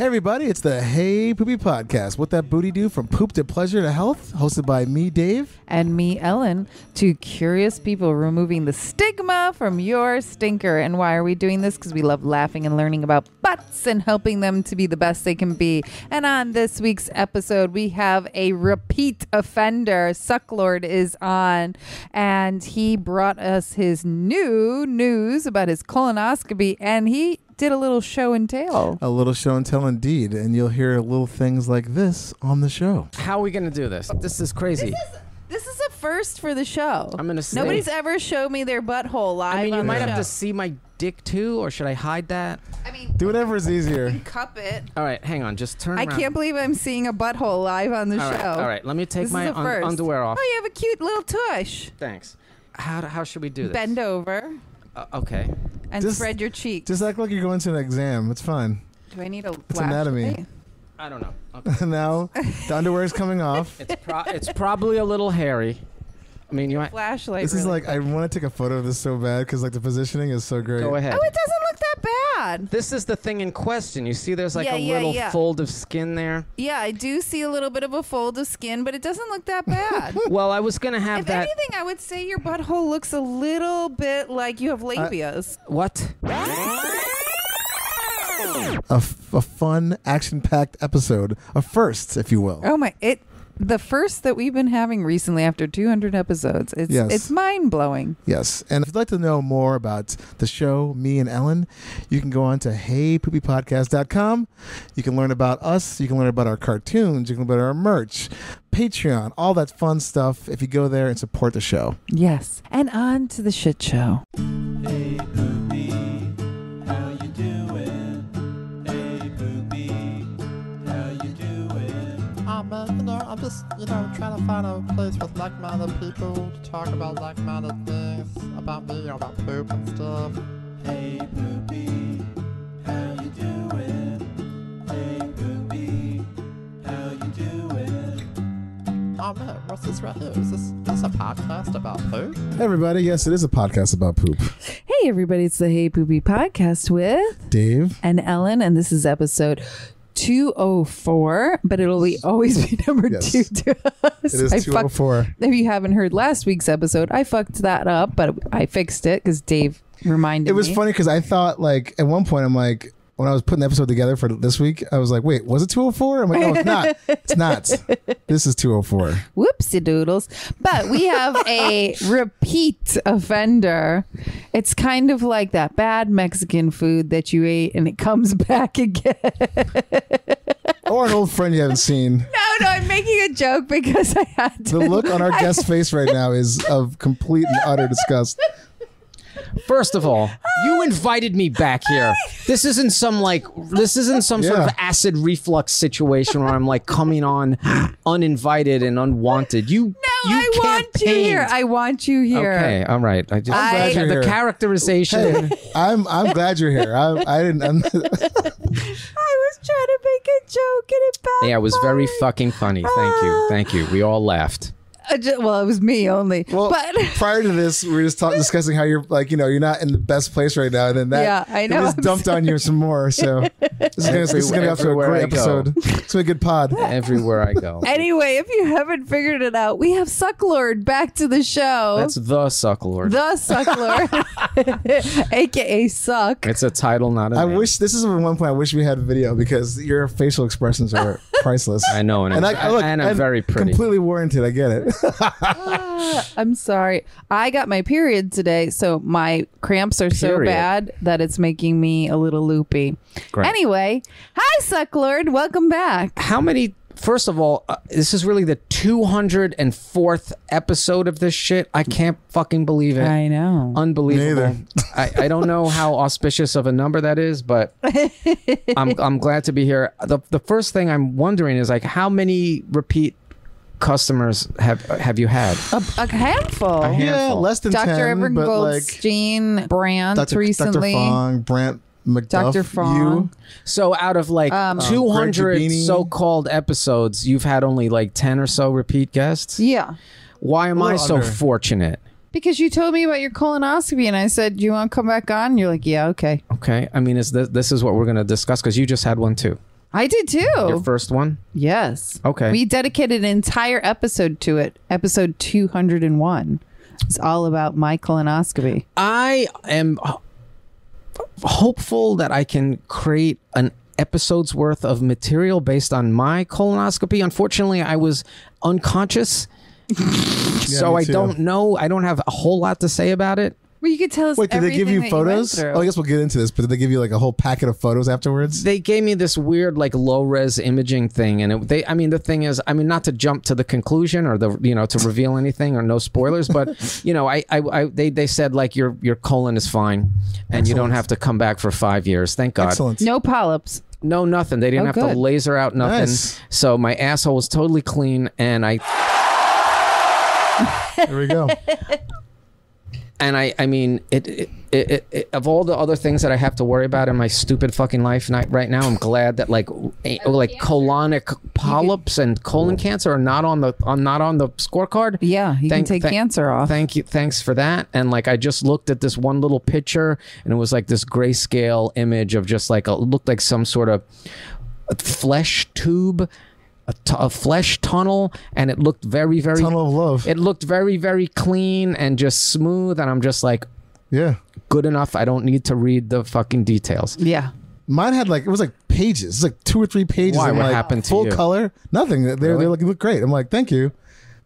Hey everybody, it's the Hey Poopy Podcast. What that booty do from poop to pleasure to health, hosted by me, Dave. and me, Ellen, two curious people removing the stigma from your stinker. And why are we doing this? Because we love laughing and learning about butts and helping them to be the best they can be. And on this week's episode, we have a repeat offender. Sucklord is on, and he brought us his new news about his colonoscopy, and he did a little show and tell. A little show and tell indeed, and you'll hear little things like this on the show. How are we gonna do this? This is crazy. This is a first for the show. I'm gonna say- Nobody's ever showed me their butthole live. I mean, you on might the have to see my dick too, or should I hide that? I mean, Do whatever is easier. cup it. All right, hang on. Just turn I around. can't believe I'm seeing a butthole live on the All show. right, all right. Let me take This my un- first. underwear off. Oh, you have a cute little tush. Thanks. How how should we do this? Bend over Uh, okay. and Just- spread your cheeks. Just act like you're going to an exam. It's fine. Do I need a It's anatomy. flashlight? I don't know. Okay. now the underwear is coming off. it's pro- it's probably a little hairy. I mean, you might Flashlight. This is really like I want to take a photo of this so bad because like the positioning is so great. go ahead. Oh, it doesn't look that bad. This is the thing in question. You see, there's like Yeah, a yeah, little yeah. fold of skin there. Yeah, I do see a little bit of a fold of skin, but it doesn't look that bad. Well, I was gonna have if that. anything, I would say your butthole looks a little bit like you have uh, labias. What? A, f- a fun, action-packed episode, a first, if you will. Oh my! It the first that we've been having recently after 200 episodes. It's Yes. it's mind blowing. Yes. And if you'd like to know more about the show, me and Ellen, you can go on to heypoopypodcast.com. You can learn about us. You can learn about our cartoons. You can learn about our merch, Patreon, all that fun stuff if you go there and support the show. Yes, and on to the shit show. Hey Poopy, how you doing? Hey Poopy, how you doing? You know, I'm just, you know, trying to find a place with like-minded people to talk about like-minded things about me, you know, about poop and stuff. Hey Poopy, how you doing? Hey Poopy, how you doing? Oh man, what's this right here? Is this, is this a podcast about poop? Hey, everybody. Yes, it is a podcast about poop. Hey everybody, it's the Hey Poopy podcast with Dave. and Ellen, and this is episode. 204, but it'll be always be number Yes. two to us. It is I fucked- 204. if you haven't heard last week's episode, I fucked that up, but I fixed it because Dave reminded me. It was me. funny because I thought, like, at one point, I'm like, when I was putting the episode together for this week, I was like, wait, was it 204? I'm like, no, it's not. It's not. This is 204. Whoopsie doodles. But we have a repeat offender. It's kind of like that bad Mexican food that you ate and it comes back again. Or an old friend you haven't seen. No, no, I'm making a joke because I had to. The look on our guest's face right now is of complete and utter disgust. First of all, you ah. invited me back here. This isn't some like this isn't some sort of acid reflux situation where I'm like coming on uninvited and unwanted. You No, you I want you here. I want you here. Okay, all right. I just I'm glad you're the here. characterization. Hey, I'm I'm glad you're here. I, I didn't. I'm, I was trying to make a joke and it backfired. Yeah, it was very fucking funny. Thank you, thank you. We all laughed. Well, it was me only. well, but prior to this, we were just talk, discussing how you're like, you know, you're not in the best place right now, and then that Yeah, I know. just I'm dumped on you some more. So this is gonna, this is gonna be off to a great I go. episode. It's gonna a good pod. Everywhere I go. anyway, if you haven't figured it out, we have Sucklord back to the show. That's the Sucklord. the Sucklord, aka Suck. It's a title, not a I name. wish this is at one point. I wish we had a video because your facial expressions are priceless. I know, and, And I, I'm, look, and I'm very pretty. Completely warranted. I get it. Ah, I'm sorry. I got my period today, so my cramps are so bad that it's making me a little loopy. Great. Anyway, hi Sucklord, welcome back. How many? First of all, uh, this is really the 204th episode of this shit. I can't fucking believe it. I know. Unbelievable. I, I don't know how auspicious of a number that is, but I'm I'm glad to be here. The the first thing I'm wondering is like how many repeat customers have have you had? A, a handful. A yeah, less than Dr. 10, Evan but like Goldstein, Brandt Dr. recently. Dr. Fong, Brant McDuff, Dr. Fong. you. So out of like Um, 200 so-called episodes, you've had only like 10 or so repeat guests. Yeah. Why am I so under. fortunate? Because you told me about your colonoscopy and I said, Do you want to come back on? You're like, Yeah, okay. Okay, I mean, is this this is what we're going to discuss because you just had one too. I did too. Your first one? yes. Okay. We dedicated an entire episode to it. Episode 201. It's all about my colonoscopy. I am hopeful that I can create an episode's worth of material based on my colonoscopy. Unfortunately, I was unconscious. so I too. don't know. I don't have a whole lot to say about it. Well, you could tell us. Wait, did they give you everything that went photos? through. oh, I guess we'll get into this, but did they give you like a whole packet of photos afterwards? They gave me this weird like low res imaging thing, and it, they. I mean, the thing is, I mean, not to jump to the conclusion or the you know to reveal anything or no spoilers, but you know, I, I, I they they said like your your colon is fine, and you don't have to come back for five years. Thank God. Excellent. no polyps. No, nothing. They didn't Oh, have good. to laser out nothing. Nice. So my asshole was totally clean, and I There we go. and I I mean it. it it, it, of all the other things that I have to worry about in my stupid fucking life right now, I'm glad that like like colonic polyps and colon cancer are not on the on not on the scorecard. Yeah, you Thank- can take thank- cancer off. Thank you, thanks for that. And like I just looked at this one little picture, and it was like this grayscale image of just like a, looked like some sort of flesh tube, a, t- a flesh tunnel, and it looked very very. Tunnel of love. It looked very very clean and just smooth, and I'm just like yeah. good enough. I don't need to read the fucking details. yeah. Mine had like it was like pages. It's like two or three pages. Why? What like, happened to full you? color? Nothing. They Really? they look, look great. I'm like, thank you.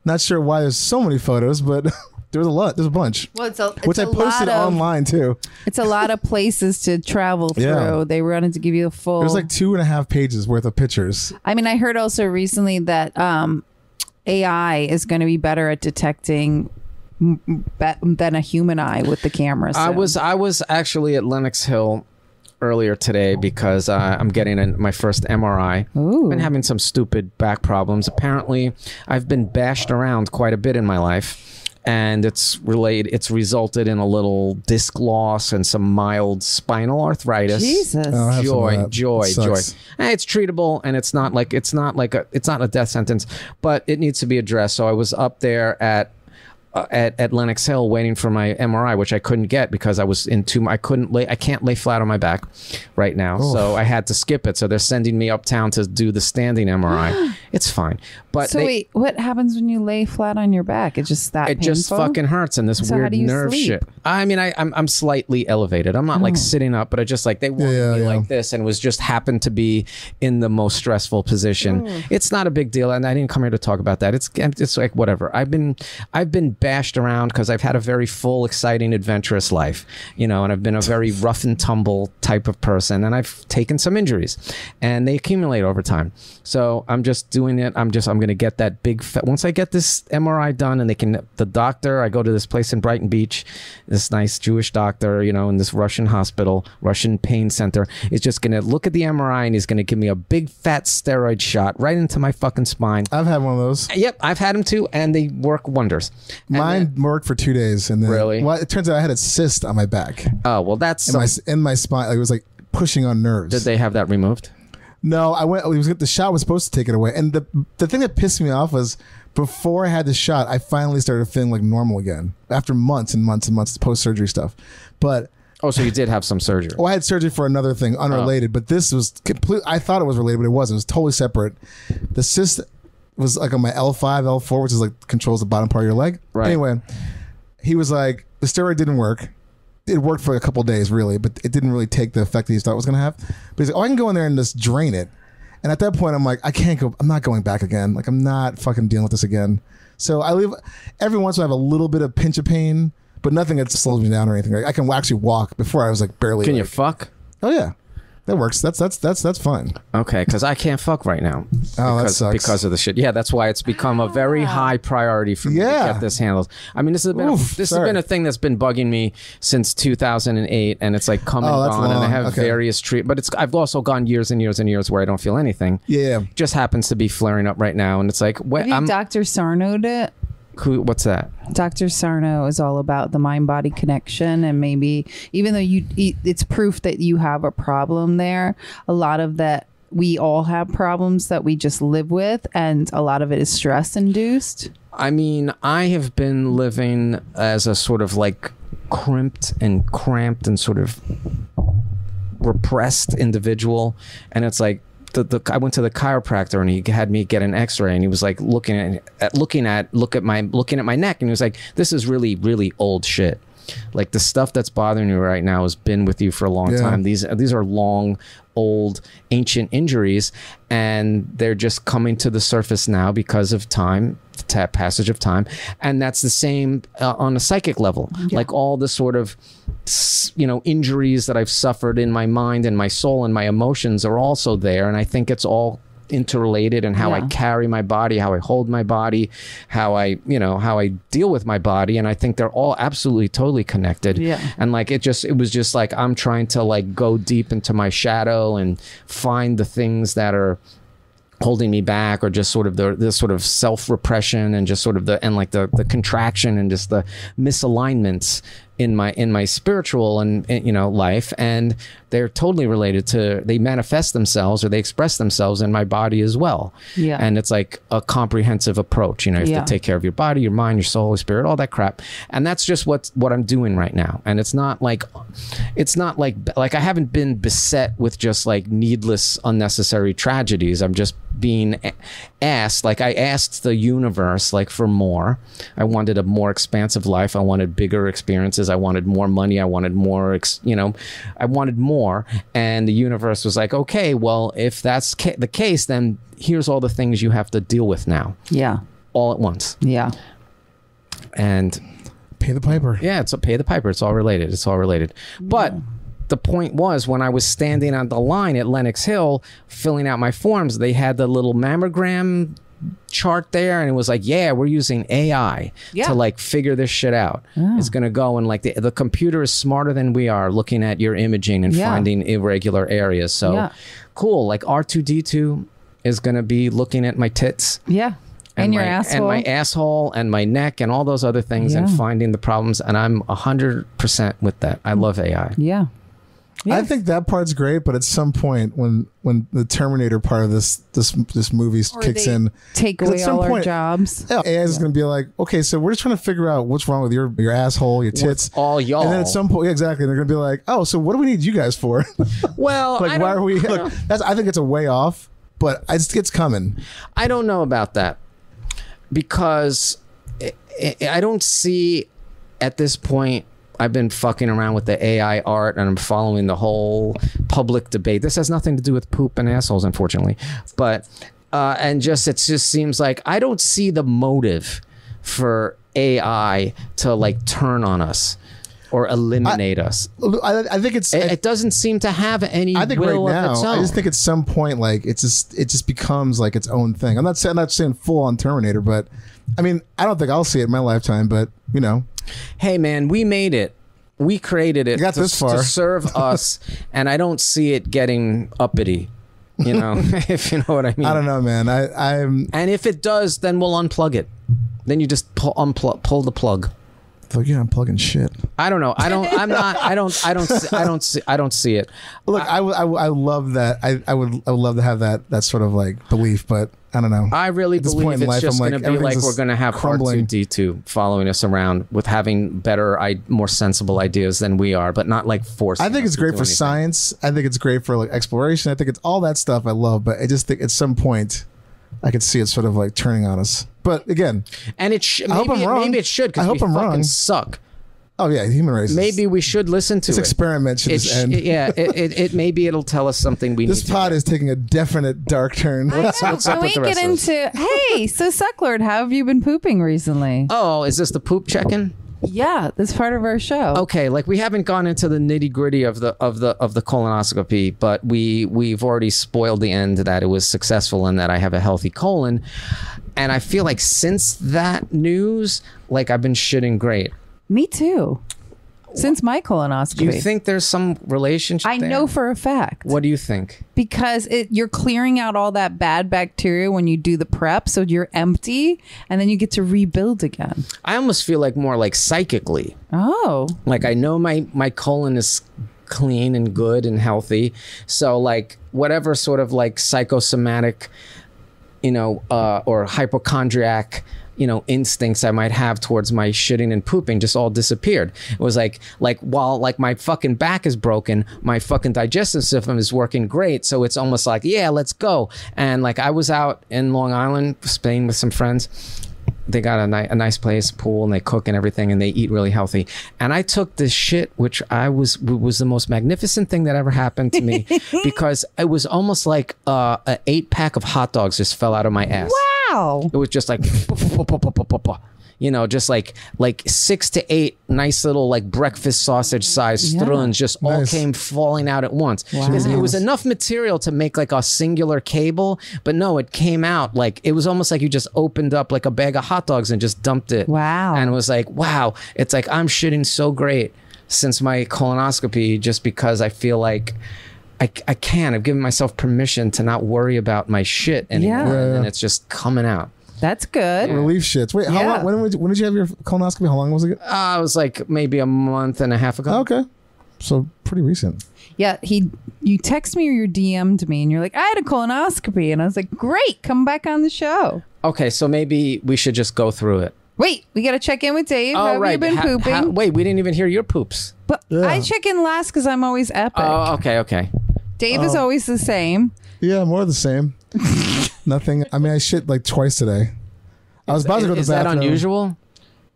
Not sure why there's so many photos, but there was a lot. There's a bunch, Well, it's a it's which I posted of, online too. It's a lot of places to travel through. Yeah. They wanted to give you a full. There's like two and a half pages worth of pictures. I mean, I heard also recently that um, AI is going to be better at detecting m- m- be- than a human eye with the camera. I was I was actually at Lenox Hill earlier today because uh, I'm getting an, my first MRI. Ooh. been having some stupid back problems. Apparently, I've been bashed around quite a bit in my life, and it's related. It's resulted in a little disc loss and some mild spinal arthritis. Jesus. Oh, I have some of Joy, joy, It joy. sucks. Eh, It's treatable, and it's not like it's not like a it's not a death sentence, but it needs to be addressed. So I was up there at uh, at, at Lenox Hill waiting for my MRI, which I couldn't get because I was in too. I couldn't lay. I can't lay flat on my back right now, so I had to skip it. So they're sending me uptown to do the standing MRI. it's fine, but so they- wait, what happens when you lay flat on your back? It just that it just fucking hurts and this So how weird do you nerve sleep? shit. I mean, I, I'm I'm slightly elevated. I'm not like Oh. sitting up, but I just like they wanted Yeah, me yeah. like this and was just happened to be in the most stressful position. Oh. It's not a big deal, and I didn't come here to talk about that. It's it's like whatever. I've been I've been bashed around because I've had a very full, exciting, adventurous life, you know, and I've been a very rough and tumble type of person, and I've taken some injuries, and they accumulate over time. So I'm just doing it. I'm just I'm gonna get that big. Once I get this MRI done, and they can the doctor. I go to this place in Brighton Beach, this nice Jewish doctor, you know, in this Russian hospital, Russian pain center, is just gonna look at the MRI and he's gonna give me a big fat steroid shot right into my fucking spine. I've had one of those. Uh, yep, I've had them too, and they work wonders. And Mine then- worked for two days, and then Really? Well, it turns out I had a cyst on my back, oh well, that's my some- in my spine. Like, it was like pushing on nerves. did they have that removed? No, I went. It was the shot was supposed to take it away, and the the thing that pissed me off was before I had the shot, I finally started feeling like normal again after months and months and months of post surgery stuff. But Oh, so you did have some surgery. well, I had surgery for another thing oh. unrelated, but this was complete. I thought it was related, but it wasn't. It was totally separate. The cyst was like on my L five, L four, which is like controls the bottom part of your leg. Right. Anyway, he was like, the steroid didn't work. It worked for a couple days, really, but it didn't really take the effect that he thought it was going to have. But he's like, oh, I can go in there and just drain it. And at that point, I'm like, I can't go. I'm not going back again. Like, I'm not fucking dealing with this again. So I leave. Every once in a while, I have a little bit of pinch of pain, but nothing that slows me down or anything. Like, I can actually walk. Before I was like barely. Can you fuck? Oh yeah, that works. That's that's that's that's fine. Okay, because I can't fuck right now. Oh, that because, sucks. because of the shit. Yeah, that's why it's become a very ah. high priority for me Yeah. to get this handled. I mean, this has been Oof, this sorry. has been a thing that's been bugging me since 2008, and it's like come oh, and Oh, that's gone, and I have Okay. various treat. But it's I've also gone years and years and years where I don't feel anything. Yeah. Just happens to be flaring up right now, and it's like, what? Have I'm Dr. Sarnoed it? Who? What's that? Dr. Sarno is all about the mind body connection, and maybe even though you, it's proof that you have a problem there. A lot of that, we all have problems that we just live with, and a lot of it is stress induced. I mean, I have been living as a sort of like crimped and cramped and sort of repressed individual, and it's like the, the I went to the chiropractor and he had me get an X-ray and he was like looking at, looking at look at my looking at my neck and he was like, "This is really really old shit." Like the stuff that's bothering you right now has been with you for a long Yeah. time. These these are long, old, ancient injuries, and they're just coming to the surface now because of time, passage of time, and that's the same uh, on a psychic level. Like all the sort of you know injuries that I've suffered in my mind and my soul and my emotions are also there, and I think it's all interrelated and how I carry my body, how I hold my body, how I, you know, how I deal with my body. And I think they're all absolutely totally connected. Yeah. And like it just, it was just like I'm trying to like go deep into my shadow and find the things that are holding me back or just sort of the this sort of self repression and just sort of the and like the the contraction and just the misalignments in my in my spiritual and you know life and they're totally related to they manifest themselves or they express themselves in my body as well. Yeah. and it's like a comprehensive approach you know you have Yeah. to take care of your body your mind your soul your spirit all that crap. And that's just what what i'm doing right now. And it's not like it's not like like i haven't been beset with just like needless unnecessary tragedies. I'm just being asked like i asked the universe like for more. I wanted a more expansive life. I wanted bigger experiences i wanted more money i wanted more ex, you know i wanted more and the universe was like okay well if that's ca- the case then here's all the things you have to deal with now Yeah. all at once Yeah. and Pay the piper. yeah, it's a pay the piper. It's all related. It's all related. But the point was when I was standing on the line at Lenox Hill filling out my forms, they had the little mammogram chart there and it was like, yeah, we're using AI Yeah. to like figure this shit out. It's going to go and like the, the computer is smarter than we are looking at your imaging and Yeah. finding irregular areas. So Yeah. cool. Like R2D2 is going to be looking at my tits Yeah. And, your my, asshole. and my asshole and my neck and all those other things and finding the problems and i'm 100% with that i mm. love ai yeah. I think that part's great, but at some point when when the Terminator part of this this this movie Or kicks they in, Take 'Cause at away some all our point- jobs. yeah, AI is going to be like, okay, so we're just trying to figure out what's wrong with your your asshole, your tits. all y'all And then at some point, yeah, exactly, they're going to be like, oh, so what do we need you guys for? well I like, why don't- are we? I Look, that's I think it's a way off, but it's it's coming. I don't know about that because I, I- I don't see at this point I've been fucking around with the AI art and I'm following the whole public debate. This has nothing to do with poop and assholes, unfortunately. But uh, and just it just seems like I don't see the motive for AI to like turn on us or eliminate us. I, I think it's. It, it doesn't seem to have any I think right now. I just think at some point, like it's just it just becomes like its own thing. I'm not saying I'm not saying full on Terminator, but I mean I don't think I'll see it in my lifetime. But you know, hey man, we made it. We created it got to, this far. to serve us, and I don't see it getting uppity. You know, if you know what I mean. I don't know, man. I I'm And if it does, then we'll unplug it. Then you just pull unplug, pull the plug. look, yeah, I'm plugging shit. I don't know. I don't. I'm not. I don't. I don't. See, I don't see. I don't see it. Look, I would I, I love that. I, I would I would love to have that that sort of like belief, but I don't know. I really believe it's life, just I'm going like, to be like we're going to have crumbling. R2D2 following us around with having better, I more sensible ideas than we are, but not like forcing. I think it's great for anything. science. I think it's great for like exploration. I think it's all that stuff I love, but I just think at some point I could see it sort of like turning on us. But again, And it sh- maybe, hope I'm it- wrong. maybe it should I because hope I'm wrong. suck. Oh yeah, human race. is- Maybe we should listen to this it. experiment should It just sh- end. yeah, it, it, it maybe it'll tell us something we This need to pod get. is taking a definite dark turn. What's, what's up Can we with the get rest of us? into? Hey, so Sucklord, how have you been pooping recently? Oh, is this the poop check-in? Yeah, that's part of our show. Okay, like we haven't gone into the nitty gritty of the of the of the colonoscopy, but we we've already spoiled the end that it was successful and that I have a healthy colon, and I feel like since that news, like I've been shitting great. Me too. Since my colonoscopy, Do you think there's some relationship? I there? know for a fact What do you think? because it, you're clearing out all that bad bacteria when you do the prep, so you're empty, and then you get to rebuild again. I almost feel like more like psychically. Oh, like i know my my colon is clean and good and healthy so like whatever sort of like psychosomatic you know uh or hypochondriac you know instincts I might have towards my shitting and pooping just all disappeared. It was like like while like my fucking back is broken, my fucking digestive system is working great. So it's almost like yeah, let's go. And like I was out in Long Island, Spain, with some friends. They got a, ni- a nice place, pool, and they cook and everything, and they eat really healthy. And I took this shit, which I was was the most magnificent thing that ever happened to me, because it was almost like uh, an eight pack of hot dogs just fell out of my ass. Wow. It was just like, you know, just like like six to eight nice little like breakfast sausage size Yeah. struns just all came falling out at once. Wow. It was enough material to make like a singular cable, but no, it came out like it was almost like you just opened up like a bag of hot dogs and just dumped it. Wow. And it was like, wow, it's like I'm shitting so great since my colonoscopy just because I feel like. I, I can. I've given myself permission to not worry about my shit anymore, Yeah. Yeah. and it's just coming out. That's good. Relief shits. Wait, how Yeah. long? When, would when did you have your colonoscopy? How long was it? Uh, it was like maybe a month and a half ago. Oh, okay, so pretty recent. Yeah, he you text me or you DM'd me and you're like, I had a colonoscopy. And I was like, Great, come back on the show. Okay, so maybe we should just go through it. Wait, we gotta check in with Dave. How have you been Ha- pooping? ha- wait, we didn't even hear your poops. but Yeah. I check in last because I'm always epic. Oh, okay, okay. Dave is um, always the same. Yeah, more of the same. Nothing. I mean, I shit like twice today. I was about to go to the Is that bathroom. unusual?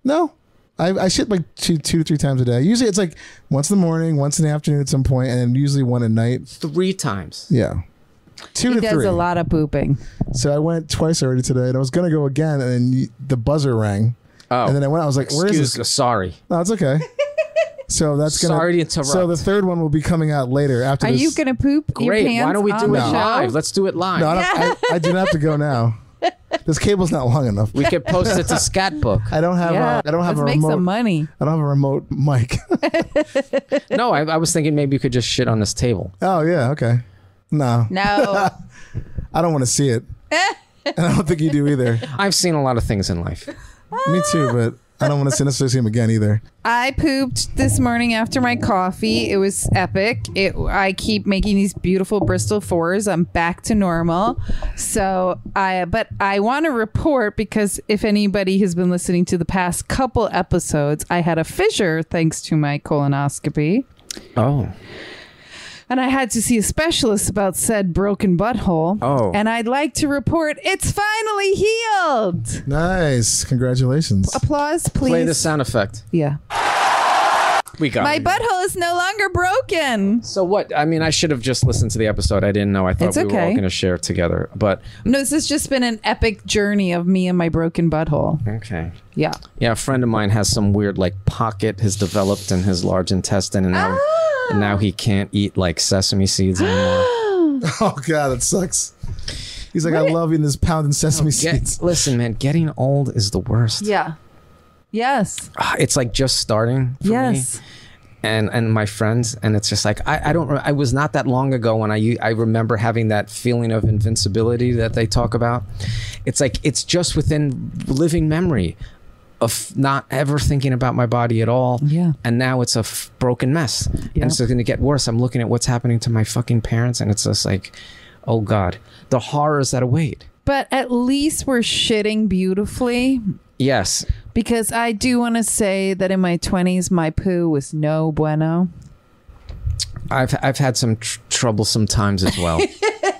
No. I, I shit like two, two to three times a day. Usually it's like once in the morning, once in the afternoon at some point, and then usually one at night. Three times. Yeah. Two He to does three. a lot of pooping. So I went twice already today, and I was gonna go again, and then y- the buzzer rang, Oh, and then I went. I was like, "Where is excuse. this?" Sorry. No, it's okay. So that's gonna. Sorry to interrupt. So the third one will be coming out later after Are this. you gonna poop your Great. pants Why don't we do it the show? live? Let's do it live. No, I, don't, I, I do not have to go now. This cable's not long enough. we could post it to Scatbook. I don't have. yeah, a, I don't have let's a make remote. some money. I don't have a remote mic. no, I, I was thinking maybe you could just shit on this table. oh yeah, okay. No, No, I don't want to see it. and I don't think you do either. I've seen a lot of things in life. Me too, but I don't want to necessarily see him again either. I pooped this morning after my coffee. It was epic. It I keep making these beautiful Bristol fours. I'm back to normal. So I but I want to report because if anybody has been listening to the past couple episodes, I had a fissure thanks to my colonoscopy. Oh. And I had to see a specialist about said broken butthole. Oh. And I'd like to report it's finally healed. Nice, congratulations. Applause, please. Play the sound effect. Yeah. We got it. My it. butthole is no longer broken. So what? I mean, I should have just listened to the episode. I didn't know. I thought It's we were all okay. going to share it together. But No, this has just been an epic journey of me and my broken butthole. okay. Yeah. Yeah, a friend of mine has some weird like pocket has developed in his large intestine, and now Ah! And now he can't eat like sesame seeds anymore. Oh god, it sucks. He's like, I love eating this pound and sesame Get, seeds. listen, man, getting old is the worst. Yeah. Yes. Ah, It's like just starting. For yes. Me. And and my friends, and it's just like I, I don't. re- I was not that long ago when I u- I remember having that feeling of invincibility that they talk about. It's like it's just within living memory of not ever thinking about my body at all. Yeah. And now it's a f- broken mess. And it's going to get worse. I'm looking at what's happening to my fucking parents, and it's just like, oh God, the horrors that await. But at least we're shitting beautifully Yes. because I do want to say that in my 20s, my poo was no bueno. I've I've had some tr- troublesome times as well.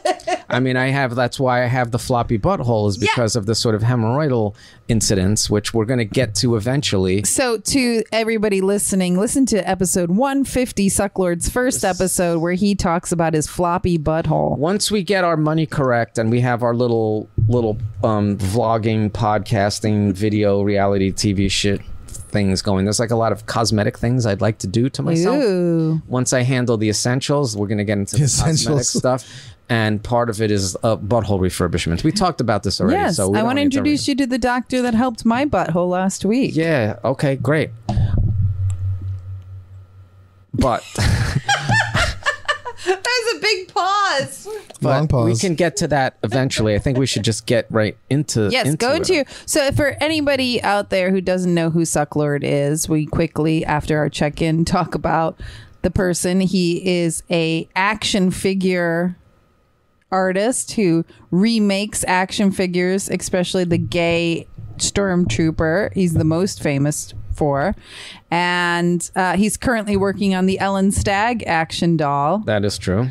I mean, I have. That's why I have the floppy butthole, is because of the sort of hemorrhoidal incidents, which we're going to get to eventually. So, to everybody listening, listen to episode 150, Sucklord's first episode, where he talks about his floppy butthole. Once we get our money correct and we have our little little um, vlogging, podcasting, video, reality TV shit things going, there's like a lot of cosmetic things I'd like to do to myself. Ooh. Once I handle the essentials, we're going to get into the Essentials. cosmetic stuff. And part of it is uh, butthole refurbishment. We talked about this already. Yes, so we I want to need introduce you to the doctor that helped my butthole last week. Yeah. Okay. Great. But That was a big pause. Long but we can get to that eventually. I think we should just get right into Yes, into go it. into. So, for anybody out there who doesn't know who Sucklord is, we quickly after our check-in talk about the person. He is a action figure artist who remakes action figures, especially the gay Stormtrooper. He's the most famous for, and uh, he's currently working on the Ellen Stagg action doll, That is true.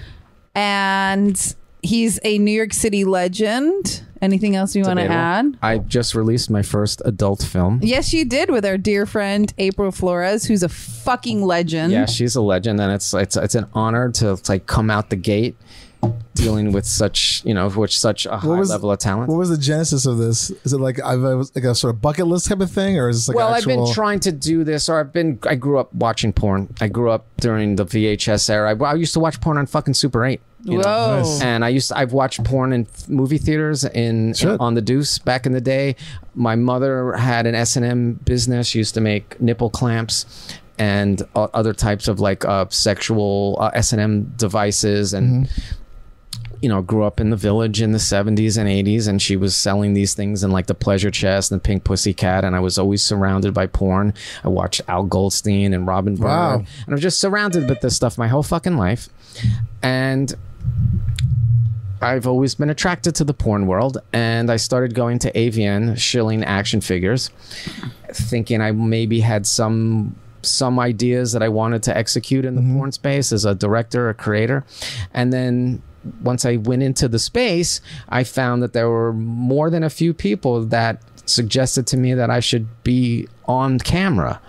and he's a New York City legend. Anything else you want to add? I just released my first adult film. Yes, you did with our dear friend April Flores, who's a fucking legend. Yeah, she's a legend, and it's it's it's an honor to like come out the gate dealing with such you know with such a high was- level of talent. What was the genesis of this? Is it like I've uh, like a sort of bucket list type of thing, or is this like well, actual? I've been trying to do this, or I've been. I grew up watching porn. I grew up during the VHS era. I, I used to watch porn on fucking Super Eight. you know? Whoa. Nice. And I used to, I've watched porn in movie theaters in, Shit. on the Deuce back in the day. My mother had an S and M business. She used to make nipple clamps and other types of like uh, sexual uh, S and M devices and. You know, grew up in the village in the 70s and 80s, and she was selling these things in like the Pleasure Chest and the Pink Pussycat, and I was always surrounded by porn. I watched Al Goldstein and Robin Byrd, Wow. and I'm just surrounded with this stuff my whole fucking life. And I've always been attracted to the porn world, and I started going to AVN shilling action figures, thinking I maybe had some some ideas that I wanted to execute in the mm-hmm. porn space as a director, a creator, and then once I went into the space, I found that there were more than a few people that suggested to me that I should be on camera,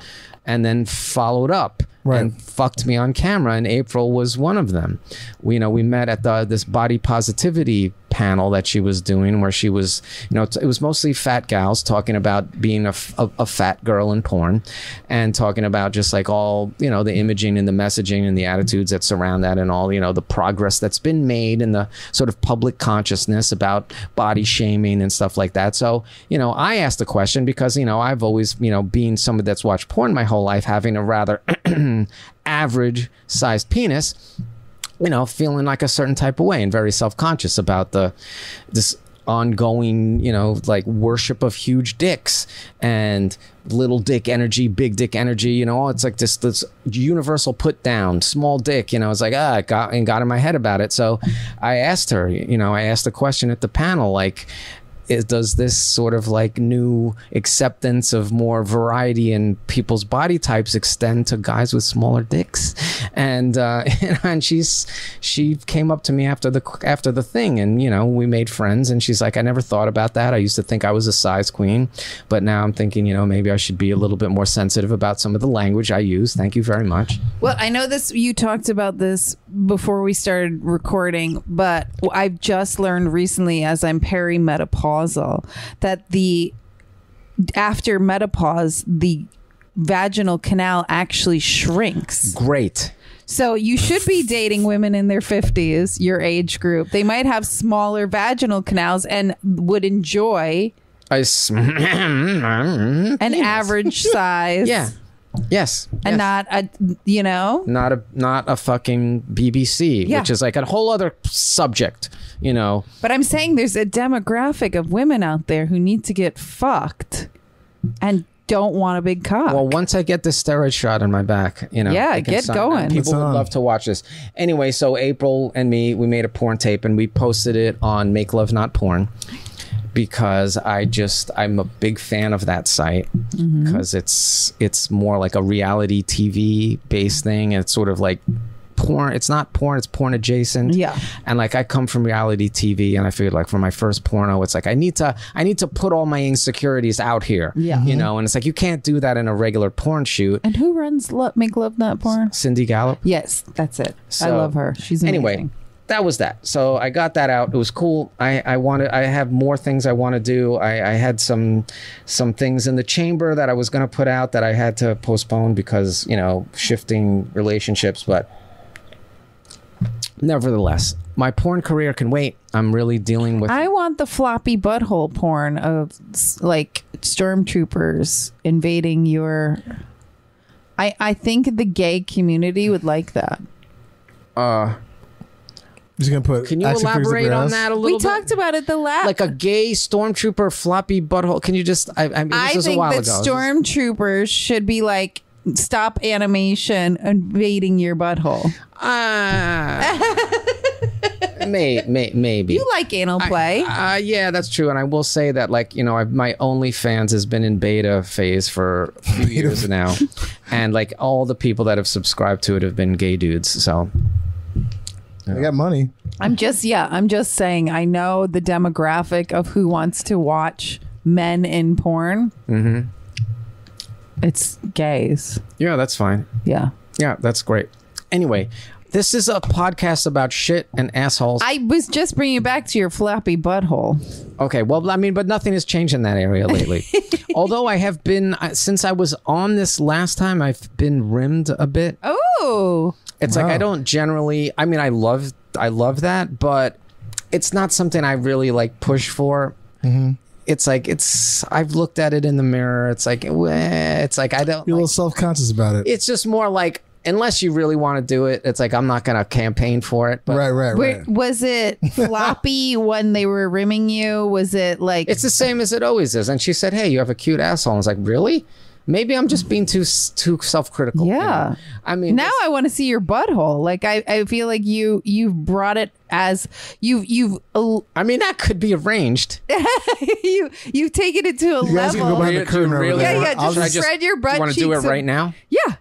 and then followed up Right. and fucked me on camera and April was one of them. We you know we met at the this body positivity panel that she was doing where she was you know it was mostly fat gals talking about being a a fat girl in porn and talking about just like all you know the imaging and the messaging and the attitudes that surround that and all you know the progress that's been made in the sort of public consciousness about body shaming and stuff like that. So you know I asked the question because you know I've always you know being someone that's watched porn my whole life having a rather average sized penis you know feeling like a certain type of way and very self-conscious about the this ongoing you know like worship of huge dicks and little dick energy big dick energy you know it's like this this universal put down small dick you know it's like ah it got and got in my head about it. So i asked her you know i asked the question at the panel like does this sort of like new acceptance of more variety in people's body types extend to guys with smaller dicks? And uh, and she's she came up to me after the after the thing, and you know we made friends. And she's like, I never thought about that. I used to think I was a size queen, but now I'm thinking, you know, maybe I should be a little bit more sensitive about some of the language I use. Thank you very much. Well, I know this. You talked about this before we started recording, but I've just learned recently, as I'm that the after menopause, the vaginal canal actually shrinks. Great. So you should be dating women in their 50s, your age group. They might have smaller vaginal canals and would enjoy I s- an average size. yeah. Yes. And yes. not a, you know, not a not a fucking BBC, Yeah. which is like a whole other subject, you know. But I'm saying there's a demographic of women out there who need to get fucked and don't want a big cock. Well, once I get this steroid shot in my back, you know, Yeah, get sign going. up. People would love to watch this. Anyway, so April and me, we made a porn tape and we posted it on Make Love Not Porn because I just I'm a big fan of that site Mm-hmm. because it's it's more like a reality TV based thing and it's sort of like porn it's not porn it's porn adjacent Yeah. and like i come from reality tv and i figured like for my first porno it's like i need to i need to put all my insecurities out here Yeah. you know and it's like you can't do that in a regular porn shoot and who runs Make Love Not Porn? cindy gallop Yes, that's it. I love her. She's amazing. anyway that was that so i got that out it was cool i i wanted i have more things i want to do i i had some some things in the chamber that i was going to put out that i had to postpone because you know shifting relationships but nevertheless my porn career can wait i'm really dealing with I want the floppy butthole porn of s- like stormtroopers invading your. I I think the gay community would like that. uh Just gonna put. can you action figures up elaborate on ass? that a We little bit We talked about it the last. like a gay stormtrooper floppy butthole can you just i, I mean this I was a think while that ago stormtroopers should be like stop animation invading your butthole. Ah. may, may, maybe. You like anal play. Uh, yeah, that's true. And I will say that, like, you know, I've, my OnlyFans has been in beta phase for a few years now. And, like, all the people that have subscribed to it have been gay dudes. So, I got money. I'm just yeah, I'm just saying I know the demographic of who wants to watch men in porn. Mm-hmm. It's gays. yeah, that's fine. Yeah. Yeah, that's great. Anyway, this is a podcast about shit and assholes. I was just bringing you back to your flappy butthole. Okay, well, I mean, but nothing has changed in that area lately. Although I have been, since I was on this last time, I've been rimmed a bit. Oh, It's like I don't generally. I mean, I love I love that, but it's not something I really like push for. Mm-hmm. It's like it's. I've looked at it in the mirror. It's like it's like I don't. You're a like- little self conscious about it. it's just more like unless you really want to do it. It's like I'm not gonna campaign for it. But right, right, Wait, right. was it floppy when they were rimming you? Was it like It's the same as it always is. And she said, "Hey, you have a cute asshole." I was like, "Really?" Maybe I'm just being too too self critical. Yeah. I mean, now I want to see your butthole. Like I, I feel like you you've brought it as you've you've I mean that could be arranged. you you've taken it to a You guys can go level. behind the curtain Really? Yeah, yeah, just just- spread your butt You want to do it cheeks right now? yeah.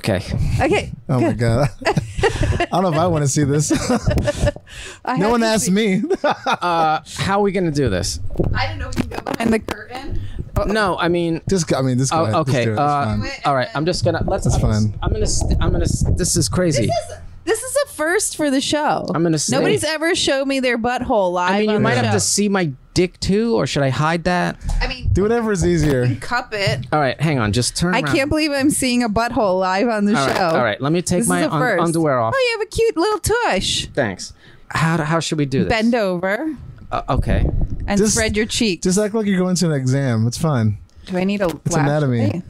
Okay. Okay. Oh my god. I don't know if I want to see this. I no one asked see- me. Uh, how are we gonna do this? I don't know. We can go behind the curtain. Uh, no, I mean, just go- I mean, this. Go uh, ahead. Oh, Just okay. do it. It's Uh, fine. all right. I'm just gonna let's. That's I'm, fine. I'm gonna. st- I'm gonna. st- This is crazy. This is a first for the show. I'm gonna say- Nobody's ever showed me their butthole live. I mean, you on might the have show. to see my dick too, or should I hide that? I mean, Do whatever is easier. cup it. All right, hang on. Just turn. I around. can't believe I'm seeing a butthole live on the All show. right. All right. Let me take This my is a un- first. underwear off. Oh, you have a cute little tush. Thanks. How how should we do this? Bend over Uh, okay. and Just- spread your cheeks. Just act like you're going to an exam. It's fine. Do I need a It's anatomy.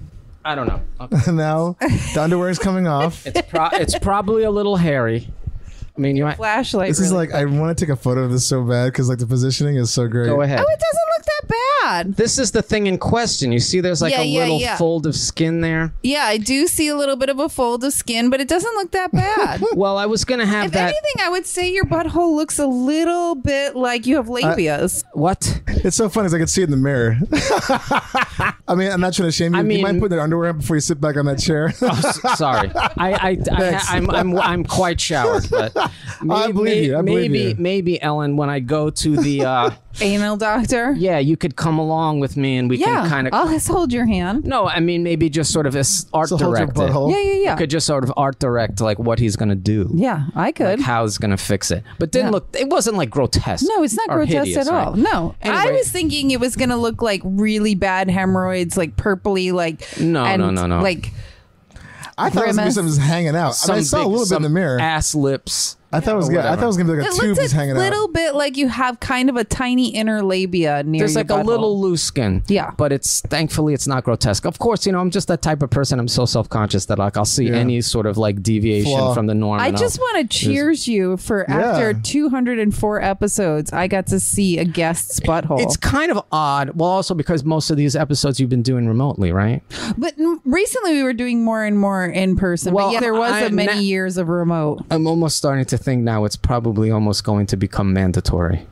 I don't know. Okay. now the underwear is coming off. It's pro- it's probably a little hairy. I mean, you might Flashlight. This is really like I want to take a photo of this so bad because like the positioning is so great. go ahead. Oh, it doesn't look that bad. This is the thing in question. You see, there's like Yeah, a yeah, little yeah. fold of skin there. Yeah, I do see a little bit of a fold of skin, but it doesn't look that bad. Well, I was gonna have if that. anything, I would say your butthole looks a little bit like you have labias. what? It's so funny because I can see it in the mirror. I mean, I'm not trying to shame you. I you mean- might put the underwear on before you sit back on that chair. Oh, s- sorry, I, I, I, Thanks. I'm, I'm, I'm quite showered, but maybe, believe you, I believe maybe, you. maybe Ellen, when I go to the, uh, Anal doctor. yeah, you could come along with me and we Yeah, can kind of. I'll just hold your hand. no, I mean maybe just sort of as art so hold your it. butthole. Yeah, yeah, yeah. Could just sort of art direct like what he's gonna do. Yeah, I could. Like how he's gonna fix it, but didn't Yeah. look. It wasn't like grotesque. no, it's not grotesque hideous, at right? all. No, I was thinking it was gonna look like really bad hemorrhoids, like purpley, like No, and no, no, no. like I thought it was gonna be something just hanging out. I, mean, I saw a little bit in the mirror. Ass lips. I thought it was good. I thought it was gonna be like a it tube looks just a hanging little out. bit like you have kind of a tiny inner labia near. There's your like a butthole. little loose skin. Yeah. But it's thankfully it's not grotesque. Of course, you know, I'm just that type of person. I'm so self conscious that like I'll see Yeah. any sort of like deviation Flaw. from the norm. I and just I'll- want to cheers you for after Yeah. 204 episodes, I got to see a guest's butthole. It's kind of odd. Well, also because most of these episodes you've been doing remotely, right? but n- recently we were doing more and more in person. Well, but yeah, there was I- a many na- years of remote I'm almost starting to think now it's probably almost going to become mandatory.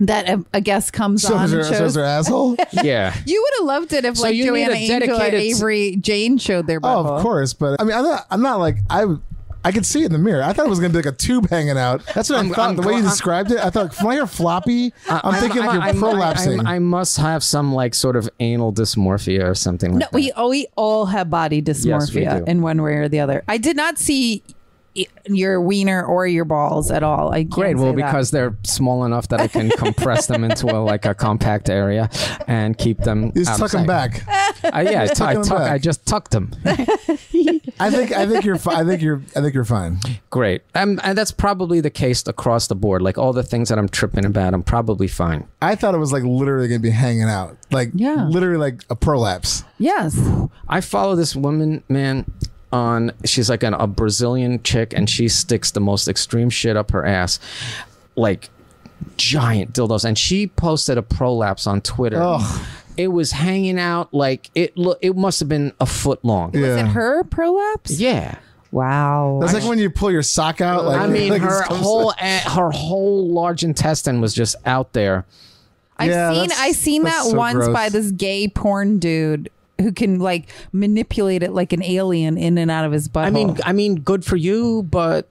that a, a guest comes So on is, her, and so is shows. her asshole? Yeah. You would have loved it if So like you Joanna a Angel or dedicated- Avery Jane showed their oh, of course. But I mean, I'm not. I'm not like I. I could see it in the mirror. I thought it was gonna be like a tube hanging out. That's what i I'm- thought. I'm the way you described it, I thought when I hear floppy, I'm thinking like you're I'm- prolapsing. I'm- I must have some like sort of anal dysmorphia or something like No, that. we oh, we all have body dysmorphia do. in one way or the other. I did not see i- your wiener or your balls at all. I can't Great. Well, say that. because they're small enough that I can compress them into a, like a compact area and keep them. just out tuck them back. I, yeah, I, tuck, I, them tuck, back. I just tucked them. I think. I think you're. Fi- I think you're. I think you're fine. Great. Um, and that's probably the case across the board. Like all the things that I'm tripping about, I'm probably fine. I thought it was like literally gonna be hanging out, like Yeah. literally like a prolapse. yes, I follow this woman, man. On she's like an, a Brazilian chick, and she sticks the most extreme shit up her ass, like giant dildos. And she posted a prolapse on Twitter. Ugh. It was hanging out like it. Look, it must have been a foot long. Yeah. is it her prolapse? Yeah. Wow. That's like when you pull your sock out. Like I mean, like her whole a- her whole large intestine was just out there. I've Yeah, seen that's- I seen that so once gross. by this gay porn dude who can like manipulate it like an alien in and out of his butt. I mean, I mean, good for you, but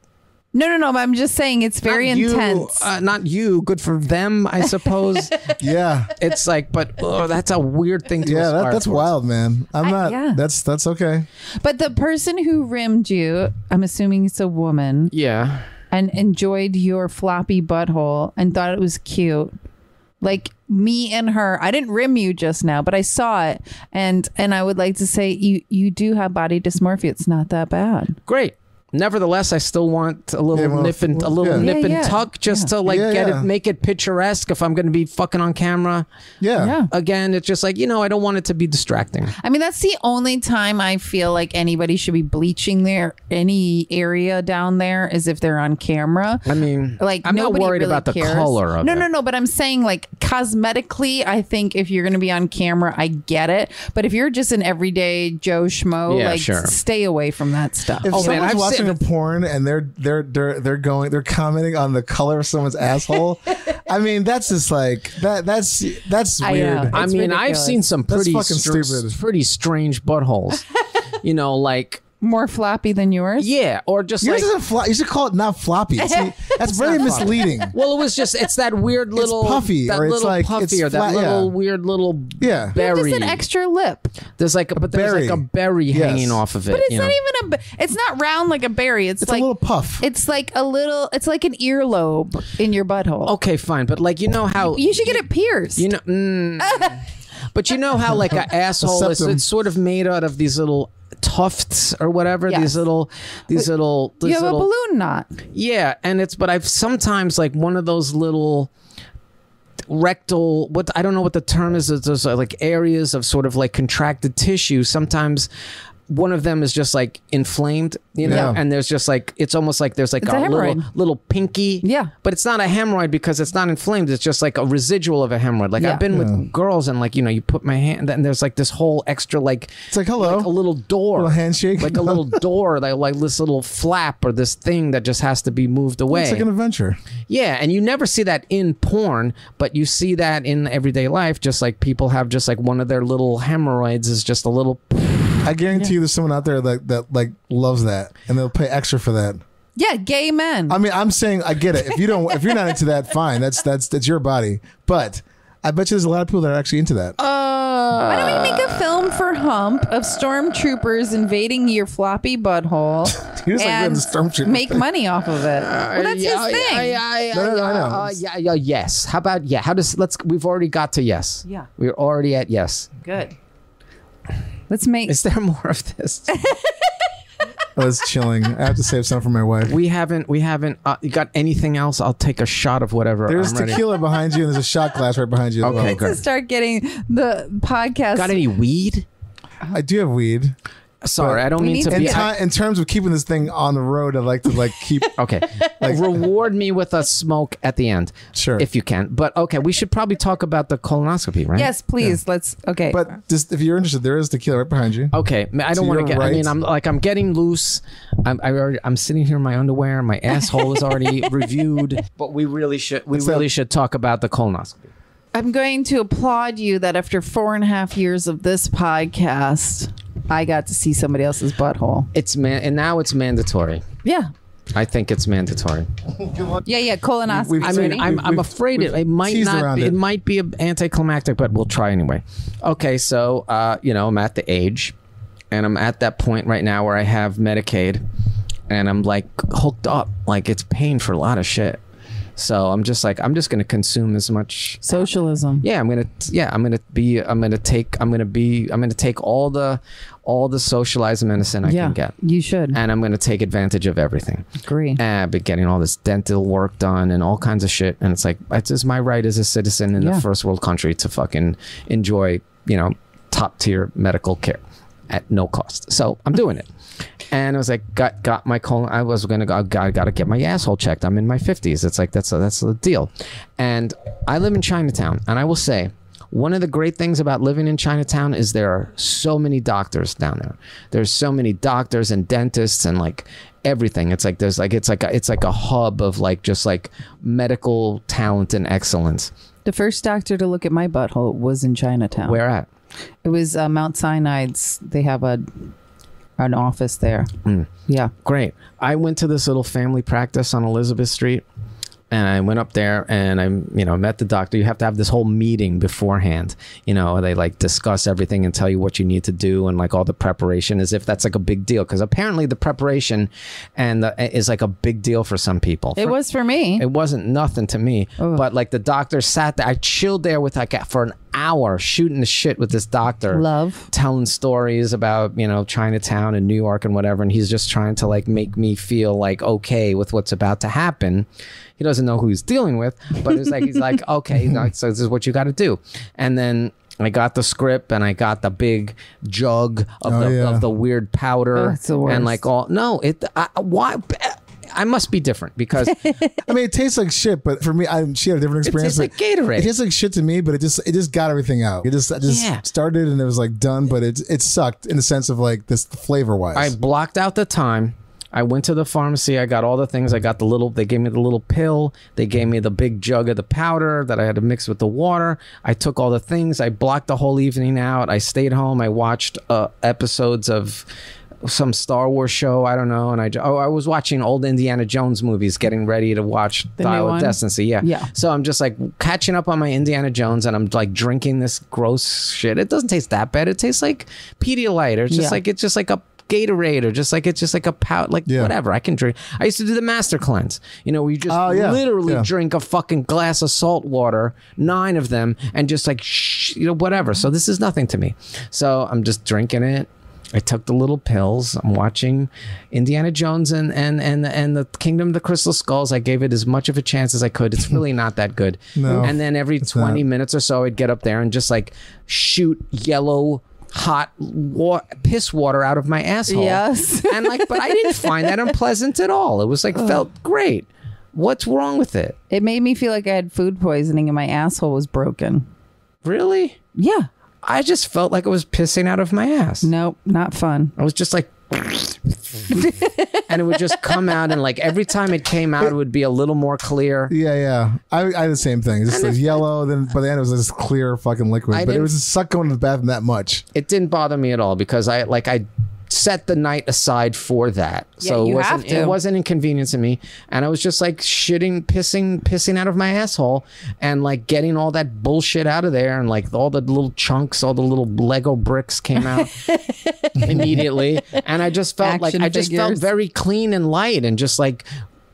no, no, no. But I'm just saying it's very not you, intense. uh, not you. Good for them, I suppose. Yeah. it's like, but oh, that's a weird thing to Yeah, that, that's towards. wild, man. I'm I- not. yeah. That's that's okay. but the person who rimmed you, I'm assuming it's a woman, Yeah. and enjoyed your floppy butthole and thought it was cute. Like me and her, I didn't rim you just now, but I saw it, and and I would like to say you you do have body dysmorphia. It's not that bad. Great. Nevertheless, I still want a little Yeah, well, nip and a little yeah. nip Yeah, and tuck just to like Yeah, get yeah. it, make it picturesque. If I'm going to be fucking on camera, Yeah. Yeah. again, it's just like you know, I don't want it to be distracting. I mean, that's the only time I feel like anybody should be bleaching their any area down there is if they're on camera. I mean, Like I'm not nobody worried really about the cares. color of no, it. No, no, But I'm saying like cosmetically, I think if you're going to be on camera, I get it. But if you're just an everyday Joe schmo, Yeah, like sure. stay away from that stuff. If Oh, man, I've watching a porn and they're they're they're they're going they're commenting on the color of someone's asshole, I mean that's just like that that's that's I uh, weird. know. I It's mean, I've ridiculous. seen some That's pretty fucking str- stupid. pretty strange buttholes. you know, like More floppy than yours. yeah, or just Yours like isn't flo- you should call it not floppy. See, that's very misleading. well, it was just it's that weird little it's puffy, that or it's little like- puffy, it's or that flat- little yeah. weird little Yeah. berry. Just an extra lip, there's like a, but there's berry. like a berry Yes. hanging off of it. but it's you not know? even a. b- It's not round like a berry. It's, It's like a little puff. It's like a little. It's like an earlobe in your butthole. okay, fine, but like you know how You should get it pierced. You know, mm, but you know how like an asshole is it's sort of made out of these little tufts or whatever. Yes. These little, these little, you have little, a balloon knot. yeah. And it's but I've sometimes like one of those little rectal what I don't know what the term is. It's those uh, like areas of sort of like contracted tissue. Sometimes. One of them is just like inflamed, you know, Yeah. and there's just like it's almost like there's like It's a, a little little pinky, Yeah. but it's not a hemorrhoid because it's not inflamed. It's just like a residual of a hemorrhoid. Like Yeah. I've been Yeah. with girls and like you know you put my hand and there's like this whole extra like It's like hello, like a little door, A Little handshake. like a little door, like like this little flap or this thing that just has to be moved away. it's like an adventure. yeah, and you never see that in porn, but you see that in everyday life. Just like people have just like one of their little hemorrhoids is just a little. I guarantee you, there's someone out there that that like loves that, and they'll pay extra for that. Yeah, gay men. I mean, I'm saying I get it. If you don't, if you're not into that, fine. That's that's that's your body. But I bet you there's a lot of people that are actually into that. Why don't we make a film for Hump of stormtroopers invading your floppy butthole You're like and make thing. money off of it? Well, that's his thing. No, no, no, Uh, yeah, yeah, yes. How about yeah? How does let's? We've already got to yes. Yeah. we're already at yes. Good. Let's make. Is there more of this? I was chilling. I have to save some for my wife. we haven't. We haven't. Uh, you got anything else? I'll take a shot of whatever. There's I'm ready. tequila behind you, and there's a shot glass right behind you. Okay, well. great. to start getting the podcast. Got any weed? I do have weed. Sorry, I don't mean need to to In, be. ti- I- in terms of keeping this thing on the road, I'd like to like keep. okay, reward me with a smoke at the end, Sure. if you can. But okay, we should probably talk about the colonoscopy, right? Yes, please. Let's. Okay. But just if you're interested, there is tequila right behind you. Okay, I don't want to your get. I mean, I'm like I'm getting loose. I'm I already, I'm sitting here in my underwear. My asshole is already reviewed. But we really should. We So- really should talk about the colonoscopy. I'm going to applaud you that after four and a half years of this podcast, I got to see somebody else's butthole. It's man, and now it's mandatory. Yeah. I think it's mandatory. Yeah, yeah. Colonoscopy. We've- I mean, We've- I'm, I'm we've- afraid it, we've it might teased not. around Be, it. it. might be a anticlimactic, but we'll try anyway. Okay, so uh, you know, I'm at the age, and I'm at that point right now where I have Medicaid, and I'm like hooked up. Like it's paying for a lot of shit. So I'm just like I'm just gonna consume as much. Socialism. Yeah, I'm gonna. Yeah, I'm gonna be. I'm gonna take. I'm gonna be. I'm gonna take all the, all the socialized medicine I yeah. can get, You should. and I'm gonna take advantage of everything Agree. and I've been getting all this dental work done and all kinds of shit. And it's like, it's just my right as a citizen in Yeah. the first world country to fucking enjoy, you know, top tier medical care at no cost. So I'm doing it. And I was like, got got my colon. I was gonna go. I got to get my asshole checked. I'm in my 50s. It's like that's a, that's the deal. And I live in Chinatown, and I will say, one of the great things about living in Chinatown is there are so many doctors down there. There's so many doctors and dentists and like everything. It's like there's like it's like a, it's like a hub of like just like medical talent and excellence. The first doctor to look at my butthole was in Chinatown. Where at? It was uh, Mount Sinai's. They have a an office there. Mm. Yeah. Great. I went to this little family practice on Elizabeth Street and I went up there and I, you know, met the doctor. You have to have this whole meeting beforehand. You know, they like discuss everything and tell you what you need to do and like all the preparation as if that's like a big deal. Cause apparently the preparation and the, is like a big deal for some people. It For- was for me. it wasn't nothing to me, Ugh. but like the doctor sat there. I chilled there with like for an hour shooting the shit with this doctor Love. telling stories about you know Chinatown and New York and whatever, and he's just trying to like make me feel like okay with what's about to happen. He doesn't know who he's dealing with, but it's like he's like okay, no, so this is what you got to do, and then. I got the script and I got the big jug of Oh, the yeah. of the weird powder Oh, it's the and like all no it I, why I must be different because I mean, it tastes like shit, but for me, I, she had a different experience. it experience. tastes like Gatorade. It tastes like shit to me, but it just it just got everything out. It just I just Yeah. started and it was like done, but it it sucked in the sense of like this flavor wise. I blocked out the time. I went to the pharmacy. I got all the things. I got the little. They gave me the little pill. They gave me the big jug of the powder that I had to mix with the water. I took all the things. I blocked the whole evening out. I stayed home. I watched uh, episodes of some Star Wars show. I don't know. And I j- oh I was watching old Indiana Jones movies, getting ready to watch The new Dial of one? Destiny. Yeah. Yeah. So I'm just like catching up on my Indiana Jones, and I'm like drinking this gross shit. It doesn't taste that bad. It tastes like Pedialyte, or it's just Yeah. like it's just like a Gatorade, or just like it's just like a pout, like Yeah. whatever. I can drink. I used to do the Master Cleanse. You know, where you just Oh, yeah. literally Yeah. drink a fucking glass of salt water, nine of them, and just like shh, you know whatever. So this is nothing to me. So I'm just drinking it. I took the little pills. I'm watching Indiana Jones and and and and the Kingdom of the Crystal Skulls. I gave it as much of a chance as I could. It's really not that good. No, and then every 20 not. minutes or so, I'd get up there and just like shoot yellow hot wa- piss water out of my asshole. Yes. and like, but I didn't find that unpleasant at all. It was like felt great. What's wrong with it? It made me feel like I had food poisoning and my asshole was broken. Really? Yeah. I just felt like I was pissing out of my ass. Nope. Not fun. I was just like, and it would just come out, and like every time it came out, it would be a little more clear. yeah, yeah. I, I had the same thing. Just And like yellow, then by the end it was this clear fucking liquid. I but it was just suck going to the bathroom that much. It didn't bother me at all because I like I set the night aside for that. So you it wasn't it wasn't inconvenient to me. And I was just like shitting, pissing, pissing out of my asshole and like getting all that bullshit out of there and like all the little chunks, all the little Lego bricks came out immediately. And I just felt like Action I just felt very clean and light and just like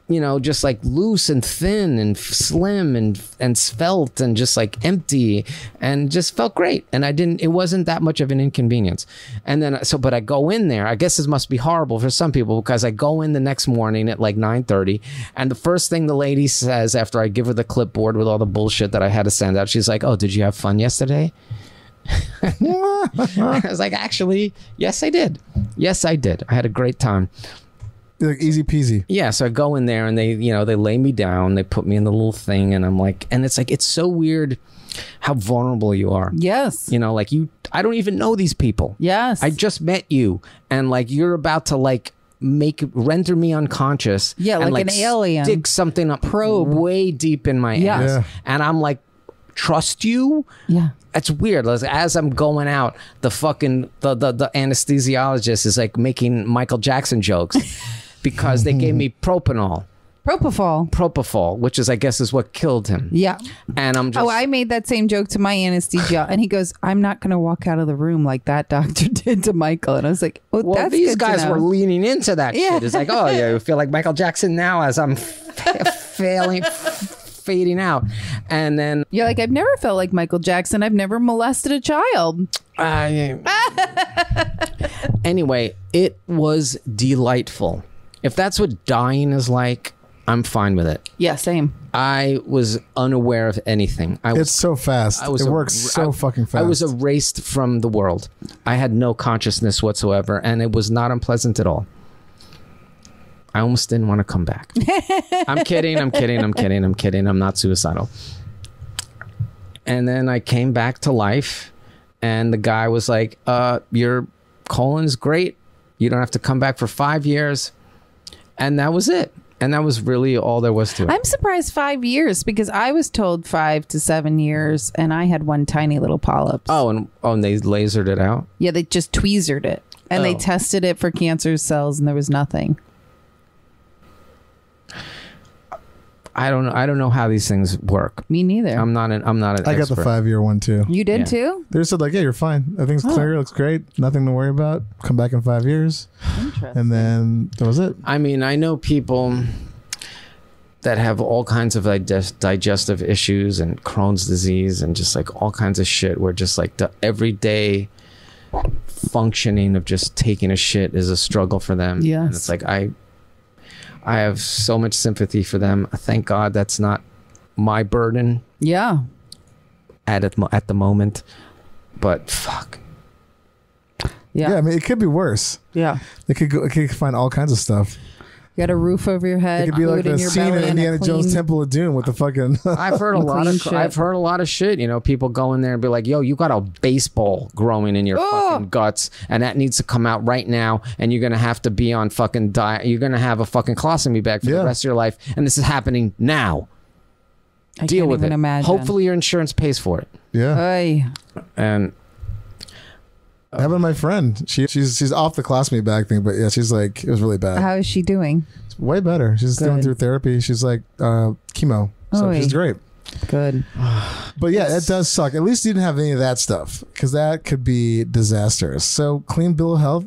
you know, just like loose and thin and slim and and svelte and just like empty and just felt great. And I didn't. It wasn't that much of an inconvenience. And then uh, so, but I go in there. I guess this must be horrible for some people because I go in the next morning at like nine thirty, and the first thing the lady says after I give her the clipboard with all the bullshit that I had to send out, she's like, "Oh, did you have fun yesterday?" I was like, "Actually, yes, I did. Yes, I did. I had a great time." Like easy peasy. yeah so i go in there and they you know they lay me down they put me in the little thing and i'm like and it's like it's so weird how vulnerable you are Yes. you know like you i don't even know these people Yes. i just met you and like you're about to like make render me unconscious Yeah, and, like an alien. Dig something up Probe. way deep in my Yeah. ass Yeah. and i'm like trust you yeah. it's weird. As, as I'm going out, the fucking the, the the anesthesiologist is like making Michael Jackson jokes because they gave me mm-hmm. propanol, Propofol. propofol, which is I guess is what killed him. Yeah. And I'm oh, just Oh, I made that same joke to my anesthesia, and he goes, "I'm not going to walk out of the room like that doctor did to Michael." And I was like, "Oh, well, that's these good to guys know." were leaning into that Yeah. shit. It's like, oh yeah, you feel like Michael Jackson now as I'm failing, fading out, and then You're like, I've never felt like Michael Jackson. I've never molested a child. I, anyway, it was delightful. If that's what dying is like, I'm fine with it. Yeah, same. I was unaware of anything. I It's was. so fast. I was it a- works so I- fucking fast. I was erased from the world. I had no consciousness whatsoever, and it was not unpleasant at all. I almost didn't want to come back. I'm kidding. I'm kidding. I'm kidding. I'm kidding. I'm not suicidal. and then I came back to life, and the guy was like, "Uh, your colon's great. You don't have to come back for five years," and that was it. And that was really all there was to it. I'm surprised five years because I was told five to seven years, and I had one tiny little polyp. oh, and oh, and they lasered it out. yeah, they just tweezered it, and they Oh. tested it for cancer cells, and there was nothing. I don't know. I don't know how these things work. Me neither. I'm not an. I'm not an. I got the five year one too. you did Yeah. too. They just said like, yeah, you're fine. Everything's Oh. clear. Looks great. Nothing to worry about. Come back in five years, Interesting. and then that was it. I mean, I know people that have all kinds of digest- digestive issues and Crohn's disease and just like all kinds of shit where just like the everyday functioning of just taking a shit is a struggle for them. Yes. And it's like I I have so much sympathy for them. Thank God that's not my burden Yeah. at it, at the moment. But fuck. Yeah. Yeah. I mean, it could be worse. Yeah. They could go. It could find all kinds of stuff. You got a roof over your head. It head, could be food like in the your scene belly, in and a Indiana Jones clean- Temple of Doom with the fucking. I've heard a lot of shit. I've heard a lot of shit. You know, people go in there and be like, "Yo, you got a baseball growing in your Oh. fucking guts, and that needs to come out right now, and you're gonna have to be on fucking diet. You're gonna have a fucking colostomy bag for Yeah. the rest of your life, and this is happening now. I Deal can't with even it. Imagine. Hopefully, your insurance pays for it. yeah. Oy. And How about my friend? She she's she's off the classmate bag thing, but yeah, she's like it was really bad. How is she doing? It's way better. She's going through therapy. She's like uh, chemo, so Oy. she's great. Good. But yeah, that does suck. At least you didn't have any of that stuff because that could be disastrous. So clean bill of health,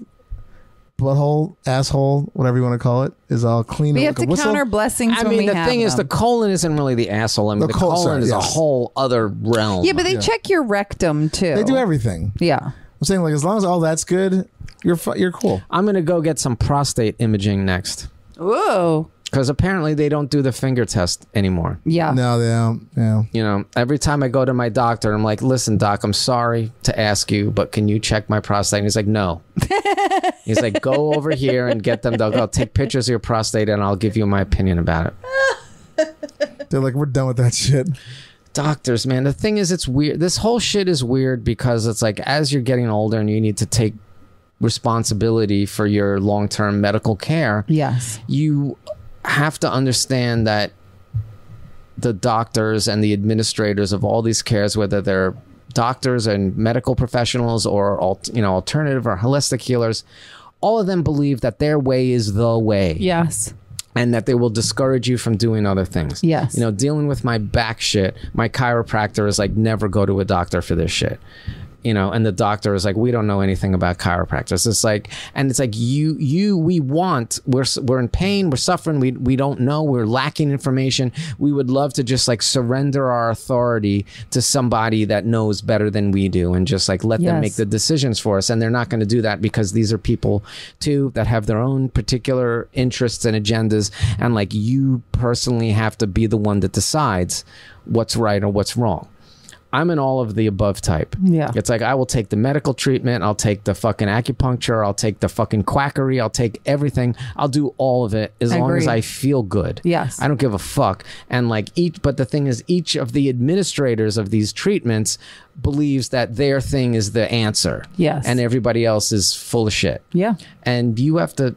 butthole, asshole, whatever you want to call it, is all clean. We and have like to a whistle. counter blessings I when mean, we the have thing is, the colon isn't really the asshole. I mean, The the, col- colon sorry, is a whole other realm. yeah, but they Yeah. check your rectum too. They do everything. Yeah. I'm saying like as long as all that's good, you're fu- you're cool. I'm gonna go get some prostate imaging next Whoa. because apparently they don't do the finger test anymore. Yeah. No, they don't. Yeah. you know, every time I go to my doctor, I'm like, listen, doc, I'm sorry to ask you, but can you check my prostate? And he's like, no. he's like, go over here and get them. They'll go take pictures of your prostate and I'll give you my opinion about it. They're like, we're done with that shit. Doctors, man, the thing is, it's weird. This whole shit is weird because it's like, as you're getting older and you need to take responsibility for your long term medical care, Yes. you have to understand that the doctors and the administrators of all these cares, whether they're doctors and medical professionals or you know alternative or holistic healers, all of them believe that their way is the way Yes. And that they will discourage you from doing other things. Yes. You know, dealing with my back shit, my chiropractor is like, never go to a doctor for this shit. You know, and the doctor is like, we don't know anything about chiropractors. It's like, and it's like you, you, we want, we're, we're in pain, we're suffering, we, we don't know, we're lacking information. We would love to just like surrender our authority to somebody that knows better than we do, and just like let them make the decisions for us. And they're not going to do that because these are people too that have their own particular interests and agendas. And like you personally have to be the one that decides what's right or what's wrong. I'm an all of the above type. Yeah. It's like I will take the medical treatment, I'll take the fucking acupuncture, I'll take the fucking quackery, I'll take everything. I'll do all of it as long as I feel good. Yes. I don't give a fuck. And like each but the thing is each of the administrators of these treatments believes that their thing is the answer. Yes. And everybody else is full of shit. Yeah. And you have to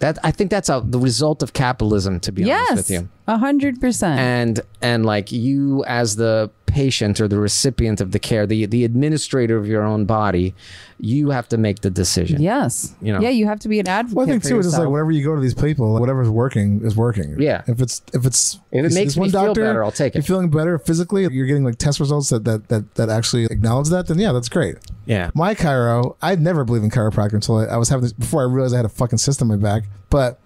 that I think that's a, the result of capitalism to be honest with you A hundred percent. and and like you as the patient or the recipient of the care the the administrator of your own body you have to make the decision Yes. You know. Yeah, you have to be an advocate. Well, I think for too, it's just like yourself. whenever you go to these people, whatever's working is working. Yeah. If it's if it's If it makes this me one feel doctor, better, I'll take it. You're feeling better physically. You're getting like test results that that that, that actually acknowledge that. Then yeah, that's great. yeah My chiro, I'd never believed in chiropractor until I, I was having this before I realized I had a fucking system in my back. But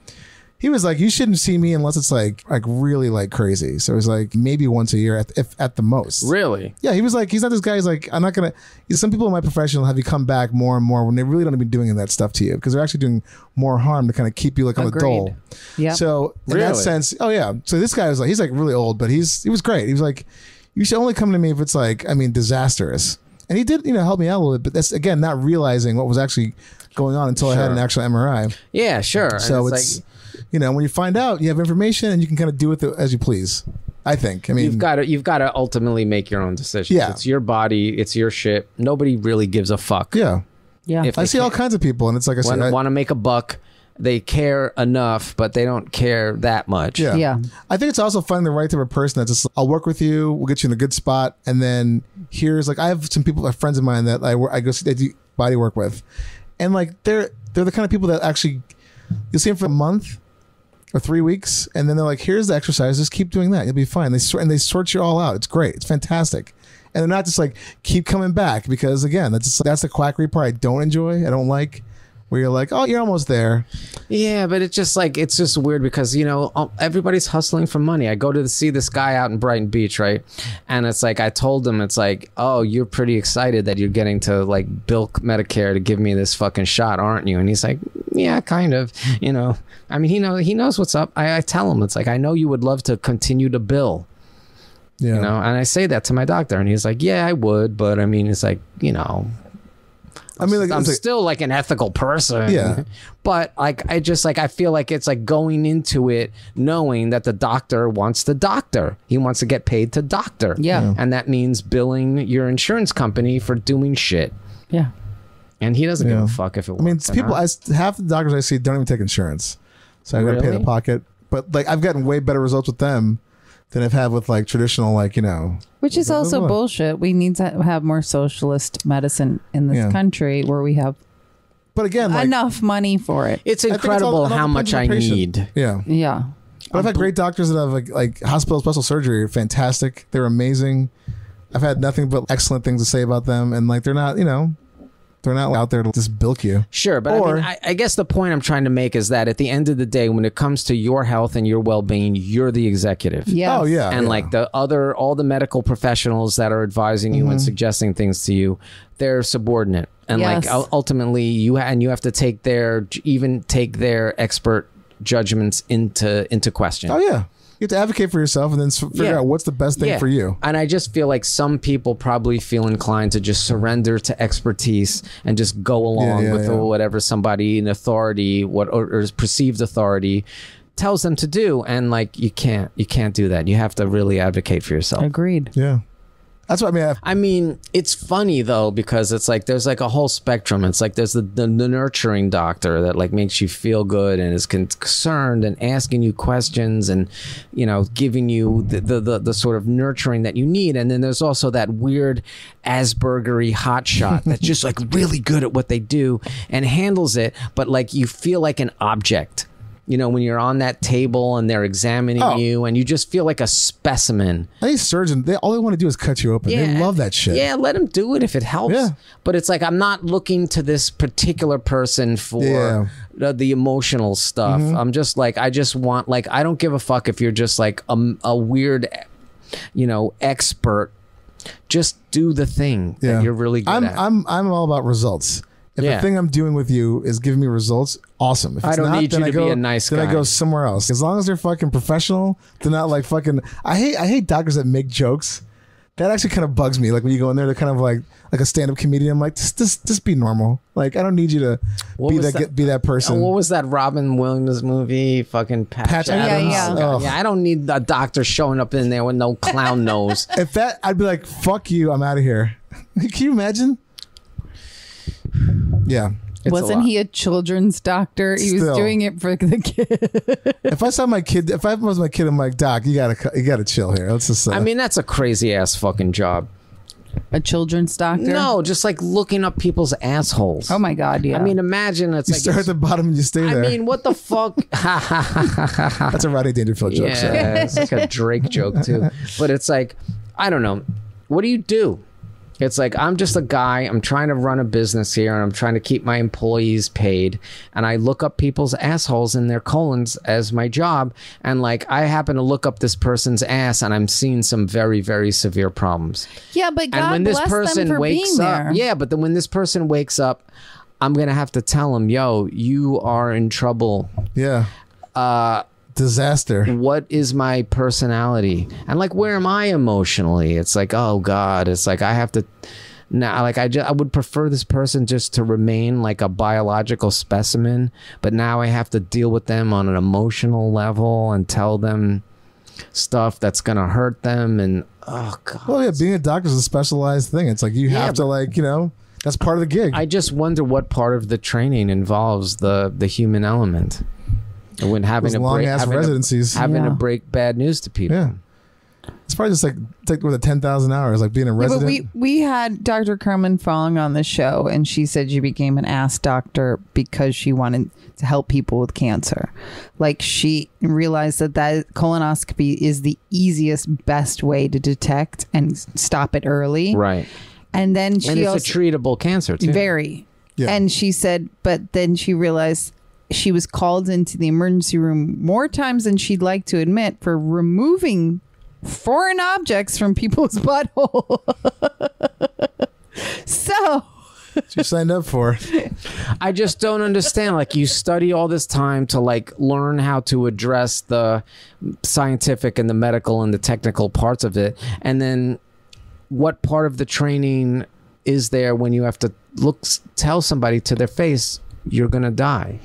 he was like, "You shouldn't see me unless it's like like really like crazy." So it was like maybe once a year at if at the most. really Yeah, he was like, he's not this guy. He's like, I'm not gonna. Some people in my profession will have you come back more and more when they really don't be doing that stuff to you because they're actually doing more harm to kind of keep you like on Agreed. a dole. Yeah. So in that sense, oh yeah. So this guy was like, he's like really old, but he's he was great. He was like, you should only come to me if it's like, I mean, disastrous. And he did, you know, help me out a little bit. But that's again not realizing what was actually going on until I had an actual MRI. yeah sure And So it's it's, like you know, when you find out, you have information and you can kind of do with it as you please. I think. I mean, you've got to you've got to ultimately make your own decisions. Yeah. It's your body, it's your shit. Nobody really gives a fuck. yeah. Yeah. If I see all can't- kinds of people, and it's like I said, want to make a buck. They care enough, but they don't care that much. Yeah. yeah. I think it's also finding the right type of person that's just, I'll work with you, we'll get you in a good spot. And then here's like, I have some people, uh, friends of mine that I, I go see, they do body work with. And like, they're, they're the kind of people that actually, you'll see them for a month or three weeks. And then they're like, here's the exercise. Just keep doing that. You'll be fine. They sort, and they sort you all out. It's great. It's fantastic. And they're not just like, keep coming back because again, that's just, that's the quackery part I don't enjoy. I don't like where you're like, oh, you're almost there. Yeah, but it's just like it's just weird because you know everybody's hustling for money. I go to see this guy out in Brighton Beach, right? And it's like I told him, it's like, oh, you're pretty excited that you're getting to like bilk Medicare to give me this fucking shot, aren't you? And he's like, yeah, kind of. You know, I mean, he know he knows what's up. I, I tell him, it's like I know you would love to continue to bill, Yeah. you know, and I say that to my doctor, and he's like, yeah, I would, but I mean, it's like you know, I mean, like, I'm like- still like an ethical person. Yeah. But like I just like I feel like it's like going into it knowing that the doctor wants the doctor. He wants to get paid to doctor. Yeah. Yeah. And that means billing your insurance company for doing shit. Yeah. And he doesn't give a fuck if it I mean, works people. not. I s half the doctors I see don't even take insurance, so I got to pay Really? the pocket. But like, I've gotten way better results with them than I've had with like traditional, like you know. Which is Blah, blah, also blah. bullshit. We need to have more socialist medicine in this Yeah. country where we have But again, like, enough money for it. it's I think it's all- incredible it how depends much I patient. need. Yeah, Yeah. but I've had um, great doctors that have like like hospital special surgery. are Fantastic. They're amazing. I've had nothing but excellent things to say about them, and like they're not, you know, they're not out there to just bilk you. Sure, but I, mean, I, I guess the point I'm trying to make is that at the end of the day, when it comes to your health and your well-being, you're the executive. Yes. Oh yeah, and yeah. like the other all the medical professionals that are advising you Mm-hmm. and suggesting things to you they're subordinate and like Yes. ul- ultimately you ha- and you have to take their even take their expert judgments into into question oh yeah, you have to advocate for yourself and then figure Yeah. out what's the best thing Yeah. for you. and I just feel like some people probably feel inclined to just surrender to expertise and just go along yeah, with yeah. whatever somebody in authority, what or, or perceived authority, tells them to do. And like you can't, you can't do that. You have to really advocate for yourself. Agreed. Yeah, that's what I mean. I mean, it's funny though because it's like there's like a whole spectrum. It's like there's the, the, the nurturing doctor that like makes you feel good and is concerned and asking you questions and you know giving you the the, the, the sort of nurturing that you need. And then there's also that weird Aspergery hotshot that's just like really good at what they do and handles it, but like you feel like an object. You know, when you're on that table and they're examining Oh. you and you just feel like a specimen. I think surgeons, they all they want to do is cut you open. They love that shit. Yeah, let them do it if it helps. Yeah. But it's like I'm not looking to this particular person for Yeah. Mm-hmm. the, the emotional stuff. I'm just like I just want like I don't give a fuck if you're just like a, a weird, you know, expert. Just do the thing Yeah. that you're really good I'm at. I'm I'm all about results. If Yeah. the thing I'm doing with you is giving me results, awesome. If I it's don't not, need then you I to be go, a nice Then I go somewhere else. As long as they're fucking professional, they're not like fucking. I hate I hate doctors that make jokes. That actually kind of bugs me. Like when you go in there, they're kind of like like a stand up comedian. I'm like, just just just be normal. Like I don't need you to What be that, that- be that person. what was that Robin Williams movie? Fucking Patch, Patch Adams. Adams? Yeah, oh, Ugh. yeah. I don't need a doctor showing up in there with no clown nose. if that, I'd be like, fuck you. I'm out of here. Can you imagine? Yeah. It's Wasn't lot. he a children's doctor? He was doing it for the kid. If I saw my kid, if I was my kid, I'm like, Doc, you gotta, cu- you gotta chill here. Let's just. Uh, I mean, that's a crazy ass fucking job. a children's doctor? No, just like looking up people's assholes. Oh my God, yeah. I mean, imagine it's you like. start at the bottom and you stay I there. mean, what the fuck? That's a Rodney Dangerfield joke. sorry. yeah, it's like a Drake joke too. But it's like, I don't know. What do you do? It's like I'm just a guy. I'm trying to run a business here, and I'm trying to keep my employees paid. And I look up people's assholes in their colons as my job. And like, I happen to look up this person's ass, and I'm seeing some very, very severe problems. yeah, but God and when this bless them person for wakes being up, there. yeah, but then when this person wakes up, I'm gonna have to tell him, "Yo, you are in trouble. Yeah. Uh, Disaster. What is my personality? And like, where am I emotionally? It's like, oh God, it's like I have to." Now, like I, just, I would prefer this person just to remain like a biological specimen, but now I have to deal with them on an emotional level and tell them, stuff that's gonna hurt them and oh god Well, yeah, being a doctor is a specialized thing. It's like you Yeah, have to like you know that's part of the gig. I just wonder what part of the training involves the the human element. When having Those to long break, ass having, to, residencies. having to break bad news to people. yeah, it's probably just like take with the ten thousand hours, like being a Yeah, resident. but we we had Dr. Carmen Fong on the show, and she said she became an ass doctor because she wanted to help people with cancer. Like she realized that that colonoscopy is the easiest, best way to detect and stop it early. Right. And then she and it's also a treatable cancer too. very. Yeah. And she said, but then she realized she was called into the emergency room more times than she'd like to admit for removing foreign objects from people's butthole. so you signed up for. I just don't understand. Like you study all this time to like learn how to address the scientific and the medical and the technical parts of it, and then what part of the training is there when you have to look tell somebody to their face you're gonna die?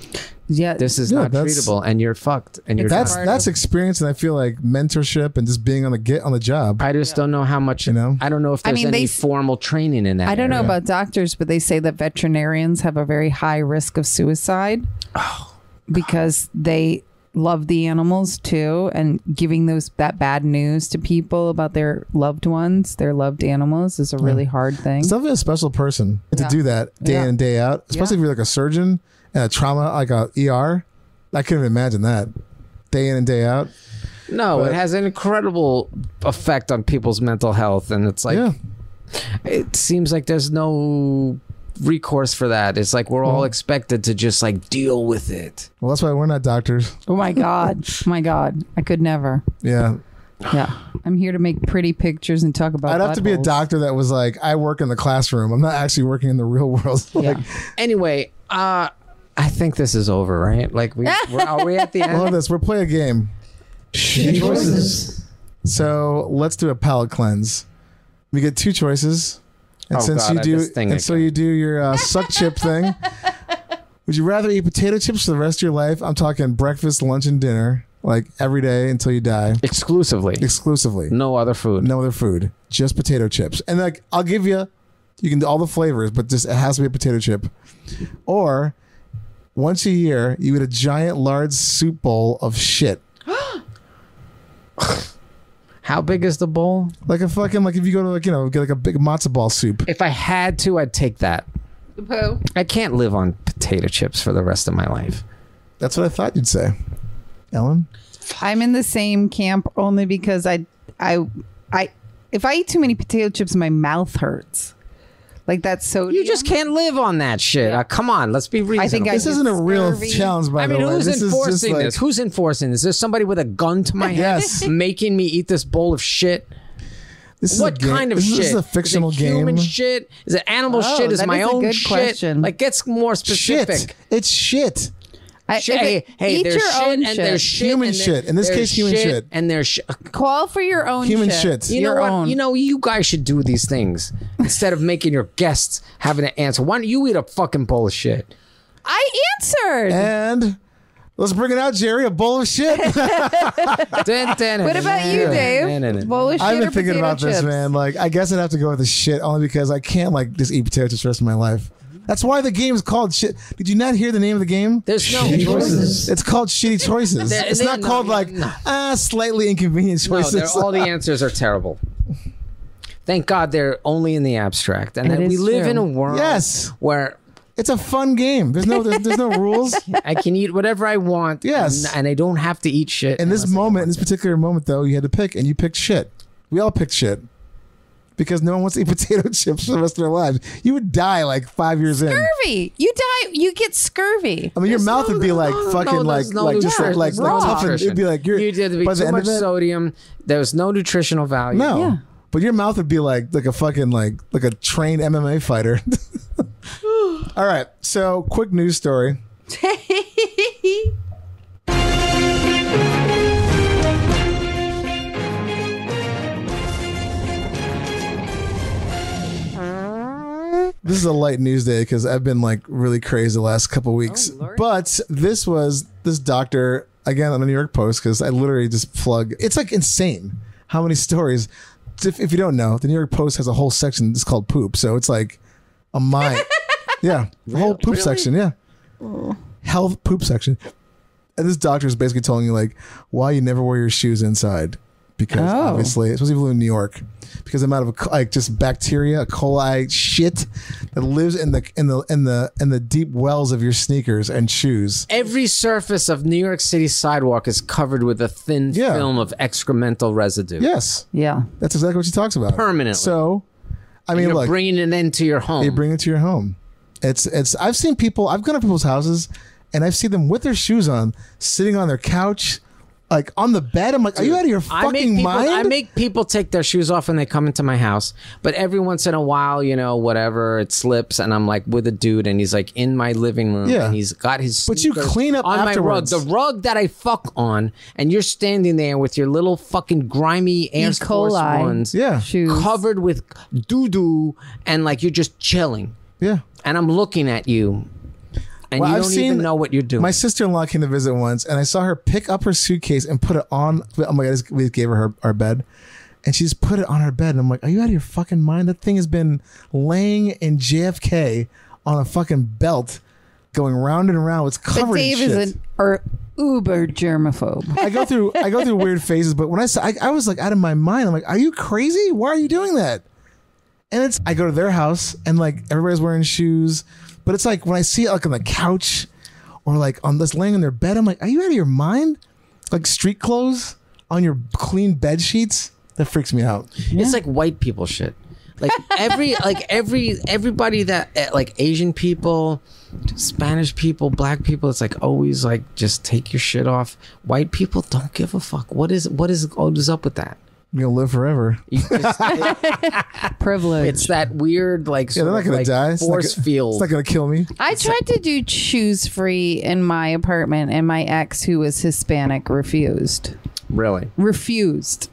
yeah, This is Yeah, not treatable, and you're fucked, and you're That's done. that's experience, and I feel like mentorship and just being on the get on the job. I just don't know how much. You know? I don't know if I there's mean, they any s- formal training in that. I don't know about doctors, but they say that veterinarians have a very high risk of suicide oh, because they love the animals too and giving those that bad news to people about their loved ones, their loved animals is a really hard thing. It's definitely a special person to Yeah. do that day Yeah. in and day out, especially if you're like a surgeon and a trauma like a ER. I couldn't imagine that day in and day out. No, But- it has an incredible effect on people's mental health, and it's like yeah, it seems like there's no recourse for that. It's like we're all Well- expected to just like deal with it. well, that's why we're not doctors. oh my god. Oh my god. I could never. Yeah, Yeah. I'm here to make pretty pictures and talk about I'd have to be a buttholes. doctor that was like, I work in the classroom. I'm not actually working in the real world. Yeah. Anyway, uh I think this is over, right? Like we we're, are we at the I love this. We're playing a game. Shitty choices. So let's do a palate cleanse. We get two choices, and Oh, since God, you do, and so you do your uh, suck chip thing. Would you rather eat potato chips for the rest of your life? I'm talking breakfast, lunch, and dinner, like every day until you die, Exclusively. exclusively. No other food. No other food, just potato chips. And like, I'll give you, you can do all the flavors, but just it has to be a potato chip. Or once a year, you eat a giant, large soup bowl of shit. How big is the bowl? Like a fucking like if you go to like you know get like a big matzo ball soup. If I had to, I'd take that. Poo. I can't live on potato chips for the rest of my life. That's what I thought you'd say, Ellen. I'm in the same camp only because I, I, I, if I eat too many potato chips, my mouth hurts. Like that's so. You just can't live on that shit. Uh, come on, let's be reasonable. I think I This get isn't a real scurvy. challenge, by I mean, the way. who's this is just enforcing like, this? Who's enforcing this? Is there somebody with a gun to my head Yes. making me eat this bowl of shit? This is a What game- kind of this shit? Is, this is a fictional is it human game. shit? Is it animal Oh, shit? Is that my is a own good shit? question. Like, gets more specific. Shit. It's shit. I, Shit, hey, hey, eat there's your shit own and there's shit. Human and there- shit. In this case, human shit. And there's sh- Call for your own Human shit. shit. You your know what? Own. You know, you guys should do these things instead of making your guests having to answer. Why don't you eat a fucking bowl of shit? I answered. And let's bring it out, Jerry. A bowl of shit. what about you, Dave? Bowl of shit I've been thinking potato about this, man. Like, I guess I'd have to go with the shit only because I can't like just eat potato chips the rest of my life. That's why the game's called shit. Did you not hear the name of the game? There's no choices. It's called shitty choices. There- it's there- not no, called like no. ah slightly inconvenient choices. they're- all the answers are terrible. Thank God they're only in the abstract, and It that we live true. in a world Yes. where it's a fun game. There's no there's, there's no rules. I can eat whatever I want. Yes. and, and I don't have to eat shit. In this moment, in this particular moment, though, you had to pick, and you picked shit. We all picked shit because no one wants to eat potato chips for the rest of their lives. You would die like five years in. Scurvy. You die. You get scurvy. I mean, your mouth would be like No, no, fucking no, like no like just like nutrition. like, like tough. It'd be like you're you did to be by the too much it. sodium. There was no nutritional value. No. Yeah. But your mouth would be like like a fucking like like a trained MMA fighter. All right. So quick news story. This is a light news day because I've been like really crazy the last couple weeks. Oh, Lord. but this was this doctor again on the New York Post because I literally just plug. It's like insane how many stories. If, if you don't know, the New York Post has a whole section that's called poop. So it's like a mine. yeah, the whole poop section. Yeah, health poop section. And this doctor is basically telling you like why you never wear your shoes inside because Oh. obviously, especially if you live in New York, because the amount of like just bacteria, E. coli shit that lives in the in the in the in the deep wells of your sneakers and shoes. Every surface of New York City sidewalk is covered with a thin Yeah. film of excremental residue. Yes, Yeah. that's exactly what she talks about. Permanently. So, I mean, You're look, bringing it into your home. they bring it to your home. It's it's. I've seen people. I've gone to people's houses, and I've seen them with their shoes on, sitting on their couch, like on the bed. I'm like, are you out of your I make fucking people, mind? I make people take their shoes off when they come into my house, but every once in a while, you know, whatever, it slips, and I'm like with a dude, and he's like in my living room, Yeah. and he's got his. But you clean up on afterwards. my rug, the rug that I fuck on, and you're standing there with your little fucking grimy Air E. Force ones, Yeah. Shoes. covered with doo doo, and like you're just chilling, yeah. and I'm looking at you, and Well, you I've don't seen even know what you're doing. My sister in law came to visit once, and I saw her pick up her suitcase and put it on. Oh my god! We gave her her, our bed, and she just put it on her bed. And I'm like, "Are you out of your fucking mind? That thing has been laying in JFK on a fucking belt, going round and round. It's covered But Dave in shit." is an er, uber germaphobe. I go through I go through weird phases, but when I, saw, I I was like out of my mind. I'm like, "Are you crazy? Why are you doing that?" And it's I go to their house and like everybody's wearing shoes, but it's like when I see it like on the couch or like on this laying in their bed, I'm like, "Are you out of your mind?" Like street clothes on your clean bed sheets. That freaks me out. It's like white people shit. Like every like every everybody that eh, like Asian people, Spanish people, black people. It's like always like just take your shit off. White people don't give a fuck. What is what is what is up with that? You're gonna live forever. You just, Privilege. it's that weird like Yeah, sort they're not of, gonna like, die. It's not force gonna- field. It's not gonna kill me. I tried to do choose free in my apartment, and my ex, who was Hispanic, refused. really. Refused.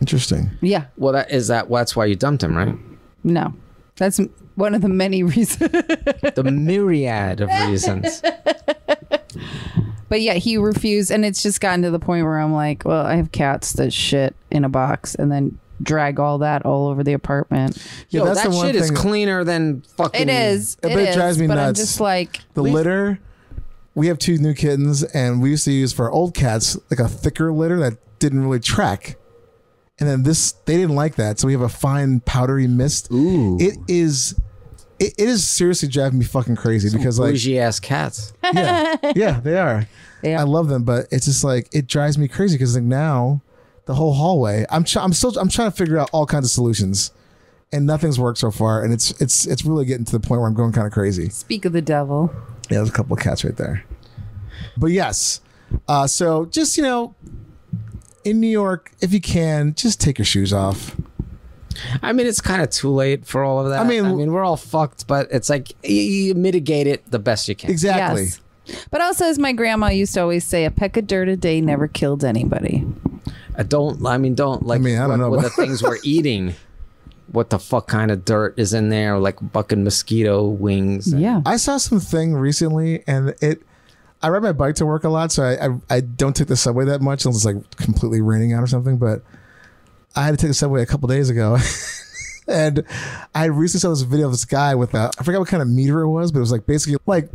Interesting. Yeah. Well, that is that. Well, that's why you dumped him, right? No. That's one of the many reasons. The myriad of reasons. But yeah, he refused, and it's just gotten to the point where I'm like, well, I have cats that shit in a box and then drag all that all over the apartment. Yeah, Yo, that's that the one shit is thing. cleaner than fucking. It is. But It it is. drives me but I'm nuts. just like, The litter, we have two new kittens, and we used to use for our old cats like a thicker litter that didn't really track. And then this, they didn't like that, so we have a fine powdery mist. Ooh. It is, it, it is seriously driving me fucking crazy because like, bougie ass cats. yeah, yeah, they are. Yeah. I love them, but it's just like it drives me crazy because like now, the whole hallway, I'm try- I'm still I'm trying to figure out all kinds of solutions, and nothing's worked so far, and it's it's it's really getting to the point where I'm going kind of crazy. speak of the devil. Yeah, there's a couple of cats right there. But yes, uh, so just you know, in New York, if you can, just take your shoes off. I mean, it's kind of too late for all of that. I mean- I mean, we're all fucked, but it's like you, you mitigate it the best you can. Exactly. Yes. But also, as my grandma used to always say, a peck of dirt a day never killed anybody. I don't. I mean, don't like. I mean, I don't what, know what the things we're eating. What the fuck kind of dirt is in there? Like fucking mosquito wings. and- Yeah. I saw something recently, and it. I ride my bike to work a lot, so I, I I don't take the subway that much unless it's like completely raining out or something. But I had to take the subway a couple days ago, and I recently saw this video of this guy with a I forgot what kind of meter it was, but it was like basically like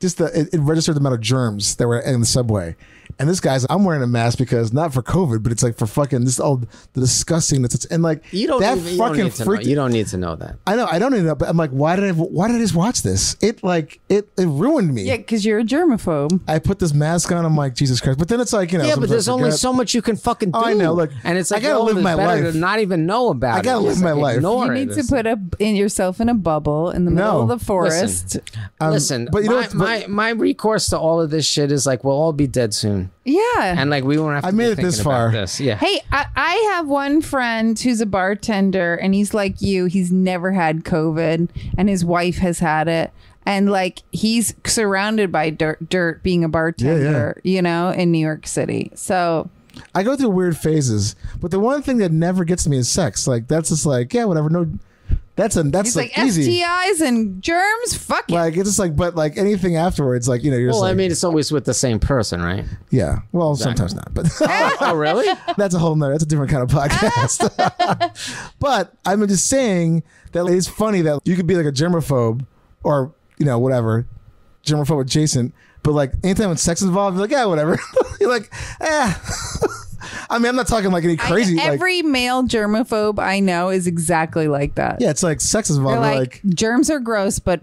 just the it, it registered the amount of germs that were in the subway. And this guy's I'm wearing a mask because not for COVID, but it's like for fucking this all the disgustingness. It's and like You don't. that even, you don't fucking need to know. You don't need to know that. I know I don't even know, but I'm like, why did I why did I just watch this? It like it it ruined me. Yeah, because you're a germaphobe. I put this mask on. I'm like Jesus Christ. But then it's like you know. Yeah, but there's only so much you can fucking do. Oh, I know, look, and it's like I gotta live it's my better life. To not even know about I gotta live Just, my like, life. Ignore You it. need to put a, in yourself in a bubble in the middle No. of the forest. Um, Listen, but you know my, what's- my my recourse to all of this shit is like we'll all be dead soon, Yeah. and like we won't have. To I made it this far. This, yeah. Hey, I, I have one friend who's a bartender, and he's like you. He's never had COVID, and his wife has had it. And like he's surrounded by dirt, dirt being a bartender, you know, in New York City. So I go through weird phases, but the one thing that never gets to me is sex. Like that's just like yeah, whatever. No, That's a that's He's like, like, easy. STIs and germs. Fuck it. Like it's just like, but like anything afterwards, like you know, you're just Well, I like, mean, it's always with the same person, right? yeah. Well, sometimes not, but oh, really? that's a whole nother. That's a different kind of podcast. but I'm just saying that it's funny that you could be like a germaphobe or you know whatever, germaphobe adjacent. But like anytime when sex is involved, you're like yeah, whatever. you're like eh. I mean, I'm not talking like any I- crazy. like, every male germaphobe I know is exactly like that. yeah, it's like sex is They're like, Like, germs are gross, but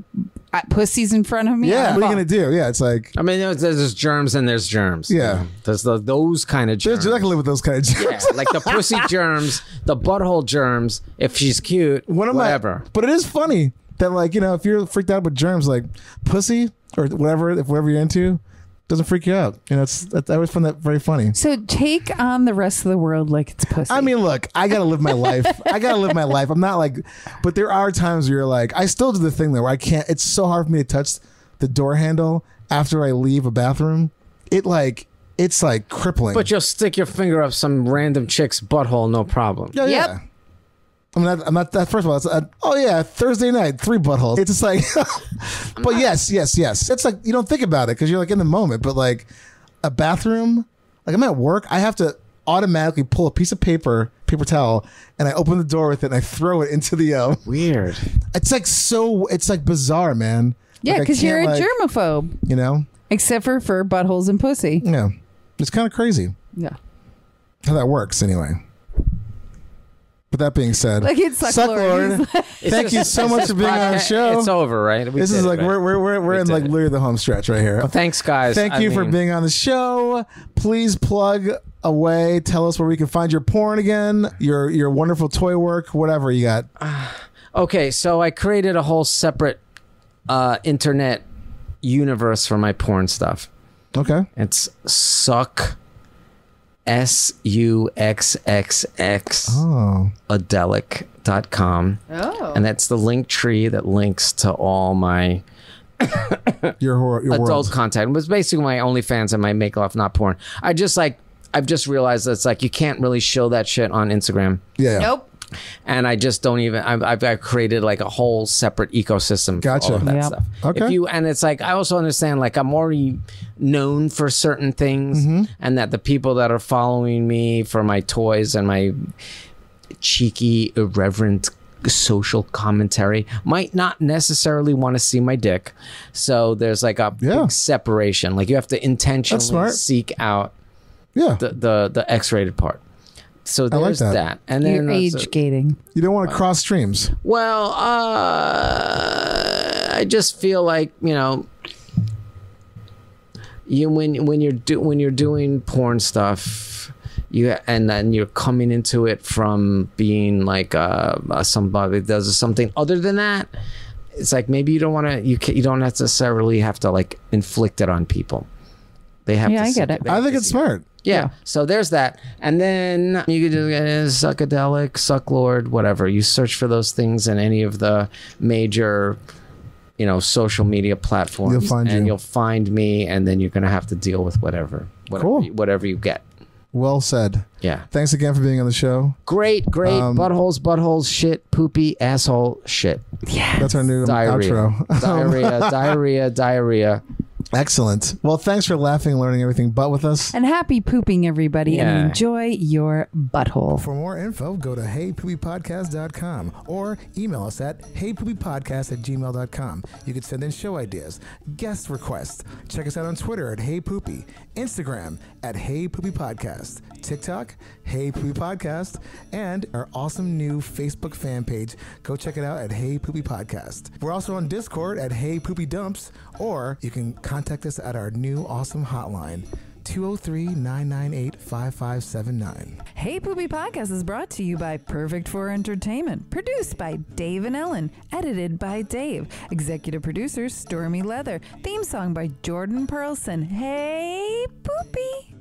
uh, pussy's in front of me. yeah, what are you gonna do? Yeah, it's like I mean, there's, there's germs and there's germs. Yeah. There's the, those kind of germs. you're not gonna live with those kind of yeah, germs. like the pussy germs, the butthole germs. If she's cute, One of whatever. my, but it is funny that like you know if you're freaked out with germs, like pussy or whatever, if whatever you're into, doesn't freak you out. You know, it's that, I always find that very funny. So take on the rest of the world like it's pussy. I mean, look, I gotta live my life. I gotta live my life. I'm not like, but there are times where you're like, I still do the thing though where I can't. It's so hard for me to touch the door handle after I leave a bathroom. It like it's like crippling. But you'll stick your finger up some random chick's butthole, no problem. yeah, Yep. Yeah. I'm not. I'm not. That first of all, it's, uh, oh yeah, Thursday night, three buttholes. It's just like, but yes, yes, yes. It's like you don't think about it because you're like in the moment. But like a bathroom, like I'm at work, I have to automatically pull a piece of paper, paper towel, and I open the door with it and I throw it into the. Um, Weird. it's like so. It's like bizarre, man. yeah, Like, because you're a like, germaphobe, You know. except for for buttholes and pussy. Yeah, it's kind of crazy Yeah, how that works. Anyway. With that being said, like it's suck, Sucklord. Lord. Thank you so much for being on the show. It's over, right? We this did is it, like right? we're we're we're, we're in like it. literally the home stretch right here. Well, thanks, guys. Thank I you for being on the show. Please plug away. Tell us where we can find your porn again, your your wonderful toy work, whatever you got. Okay, so I created a whole separate uh, internet universe for my porn stuff. Okay. It's suck S U X X X Oh, adelic.com. Oh, And that's the link tree that links to all my your hor- your adult world. content. It was basically my OnlyFans and my make love, not porn. I just like, I've just realized that it's like you can't really show that shit on Instagram. Yeah. yeah. nope. And I just don't even. I've, I've, I've created like a whole separate ecosystem Gotcha. for all of that Yep. stuff. Okay. If you and it's like I also understand like I'm already known for certain things, Mm-hmm. and that the people that are following me for my toys and my cheeky, irreverent social commentary might not necessarily want to see my dick. So there's like a Yeah. big separation. Like you have to intentionally smart. seek out Yeah. the the, the X-rated part. So I like there's that. that. and You're age that's- gating. You don't want to cross streams. well, uh, I just feel like you know, you when when you're do when you're doing porn stuff, you and then you're coming into it from being like uh, uh, somebody that does something other than that. It's like maybe you don't want to you ca you don't necessarily have to like inflict it on people. They have Yeah, to I see get it. I think it's smart. it. Yeah. Yeah. So there's that. And then you could do it as Suckadelic, Sucklord, whatever. You search for those things in any of the major, you know, social media platforms. You'll find and you. you'll find me and then you're gonna have to deal with whatever. Whatever, Cool. you- whatever you get. Well said. Yeah. Thanks again for being on the show. Great, great. Um, buttholes, buttholes, shit, poopy, asshole, shit. Yeah that's our new Diarrhea. outro. Diarrhea, diarrhea, diarrhea. Excellent. Well, thanks for laughing and learning everything but with us. And happy pooping, everybody, Yeah. and enjoy your butthole. For more info, go to heypoopypodcast.com or email us at heypoopypodcast at gmail.com. You can send in show ideas, guest requests. Check us out on Twitter at heypoopy, Instagram at heypoopypodcast, TikTok, Hey Poopy Podcast, and our awesome new Facebook fan page. Go check it out at Hey Poopy Podcast. We're also on Discord at Hey Poopy Dumps, or you can contact us at our new awesome hotline. 203 998 5579. Hey Poopy Podcast is brought to you by Perfect for Entertainment. Produced by Dave and Ellen. Edited by Dave. Executive producer Stormy Leather. Theme song by Jordan Perlson. Hey Poopy.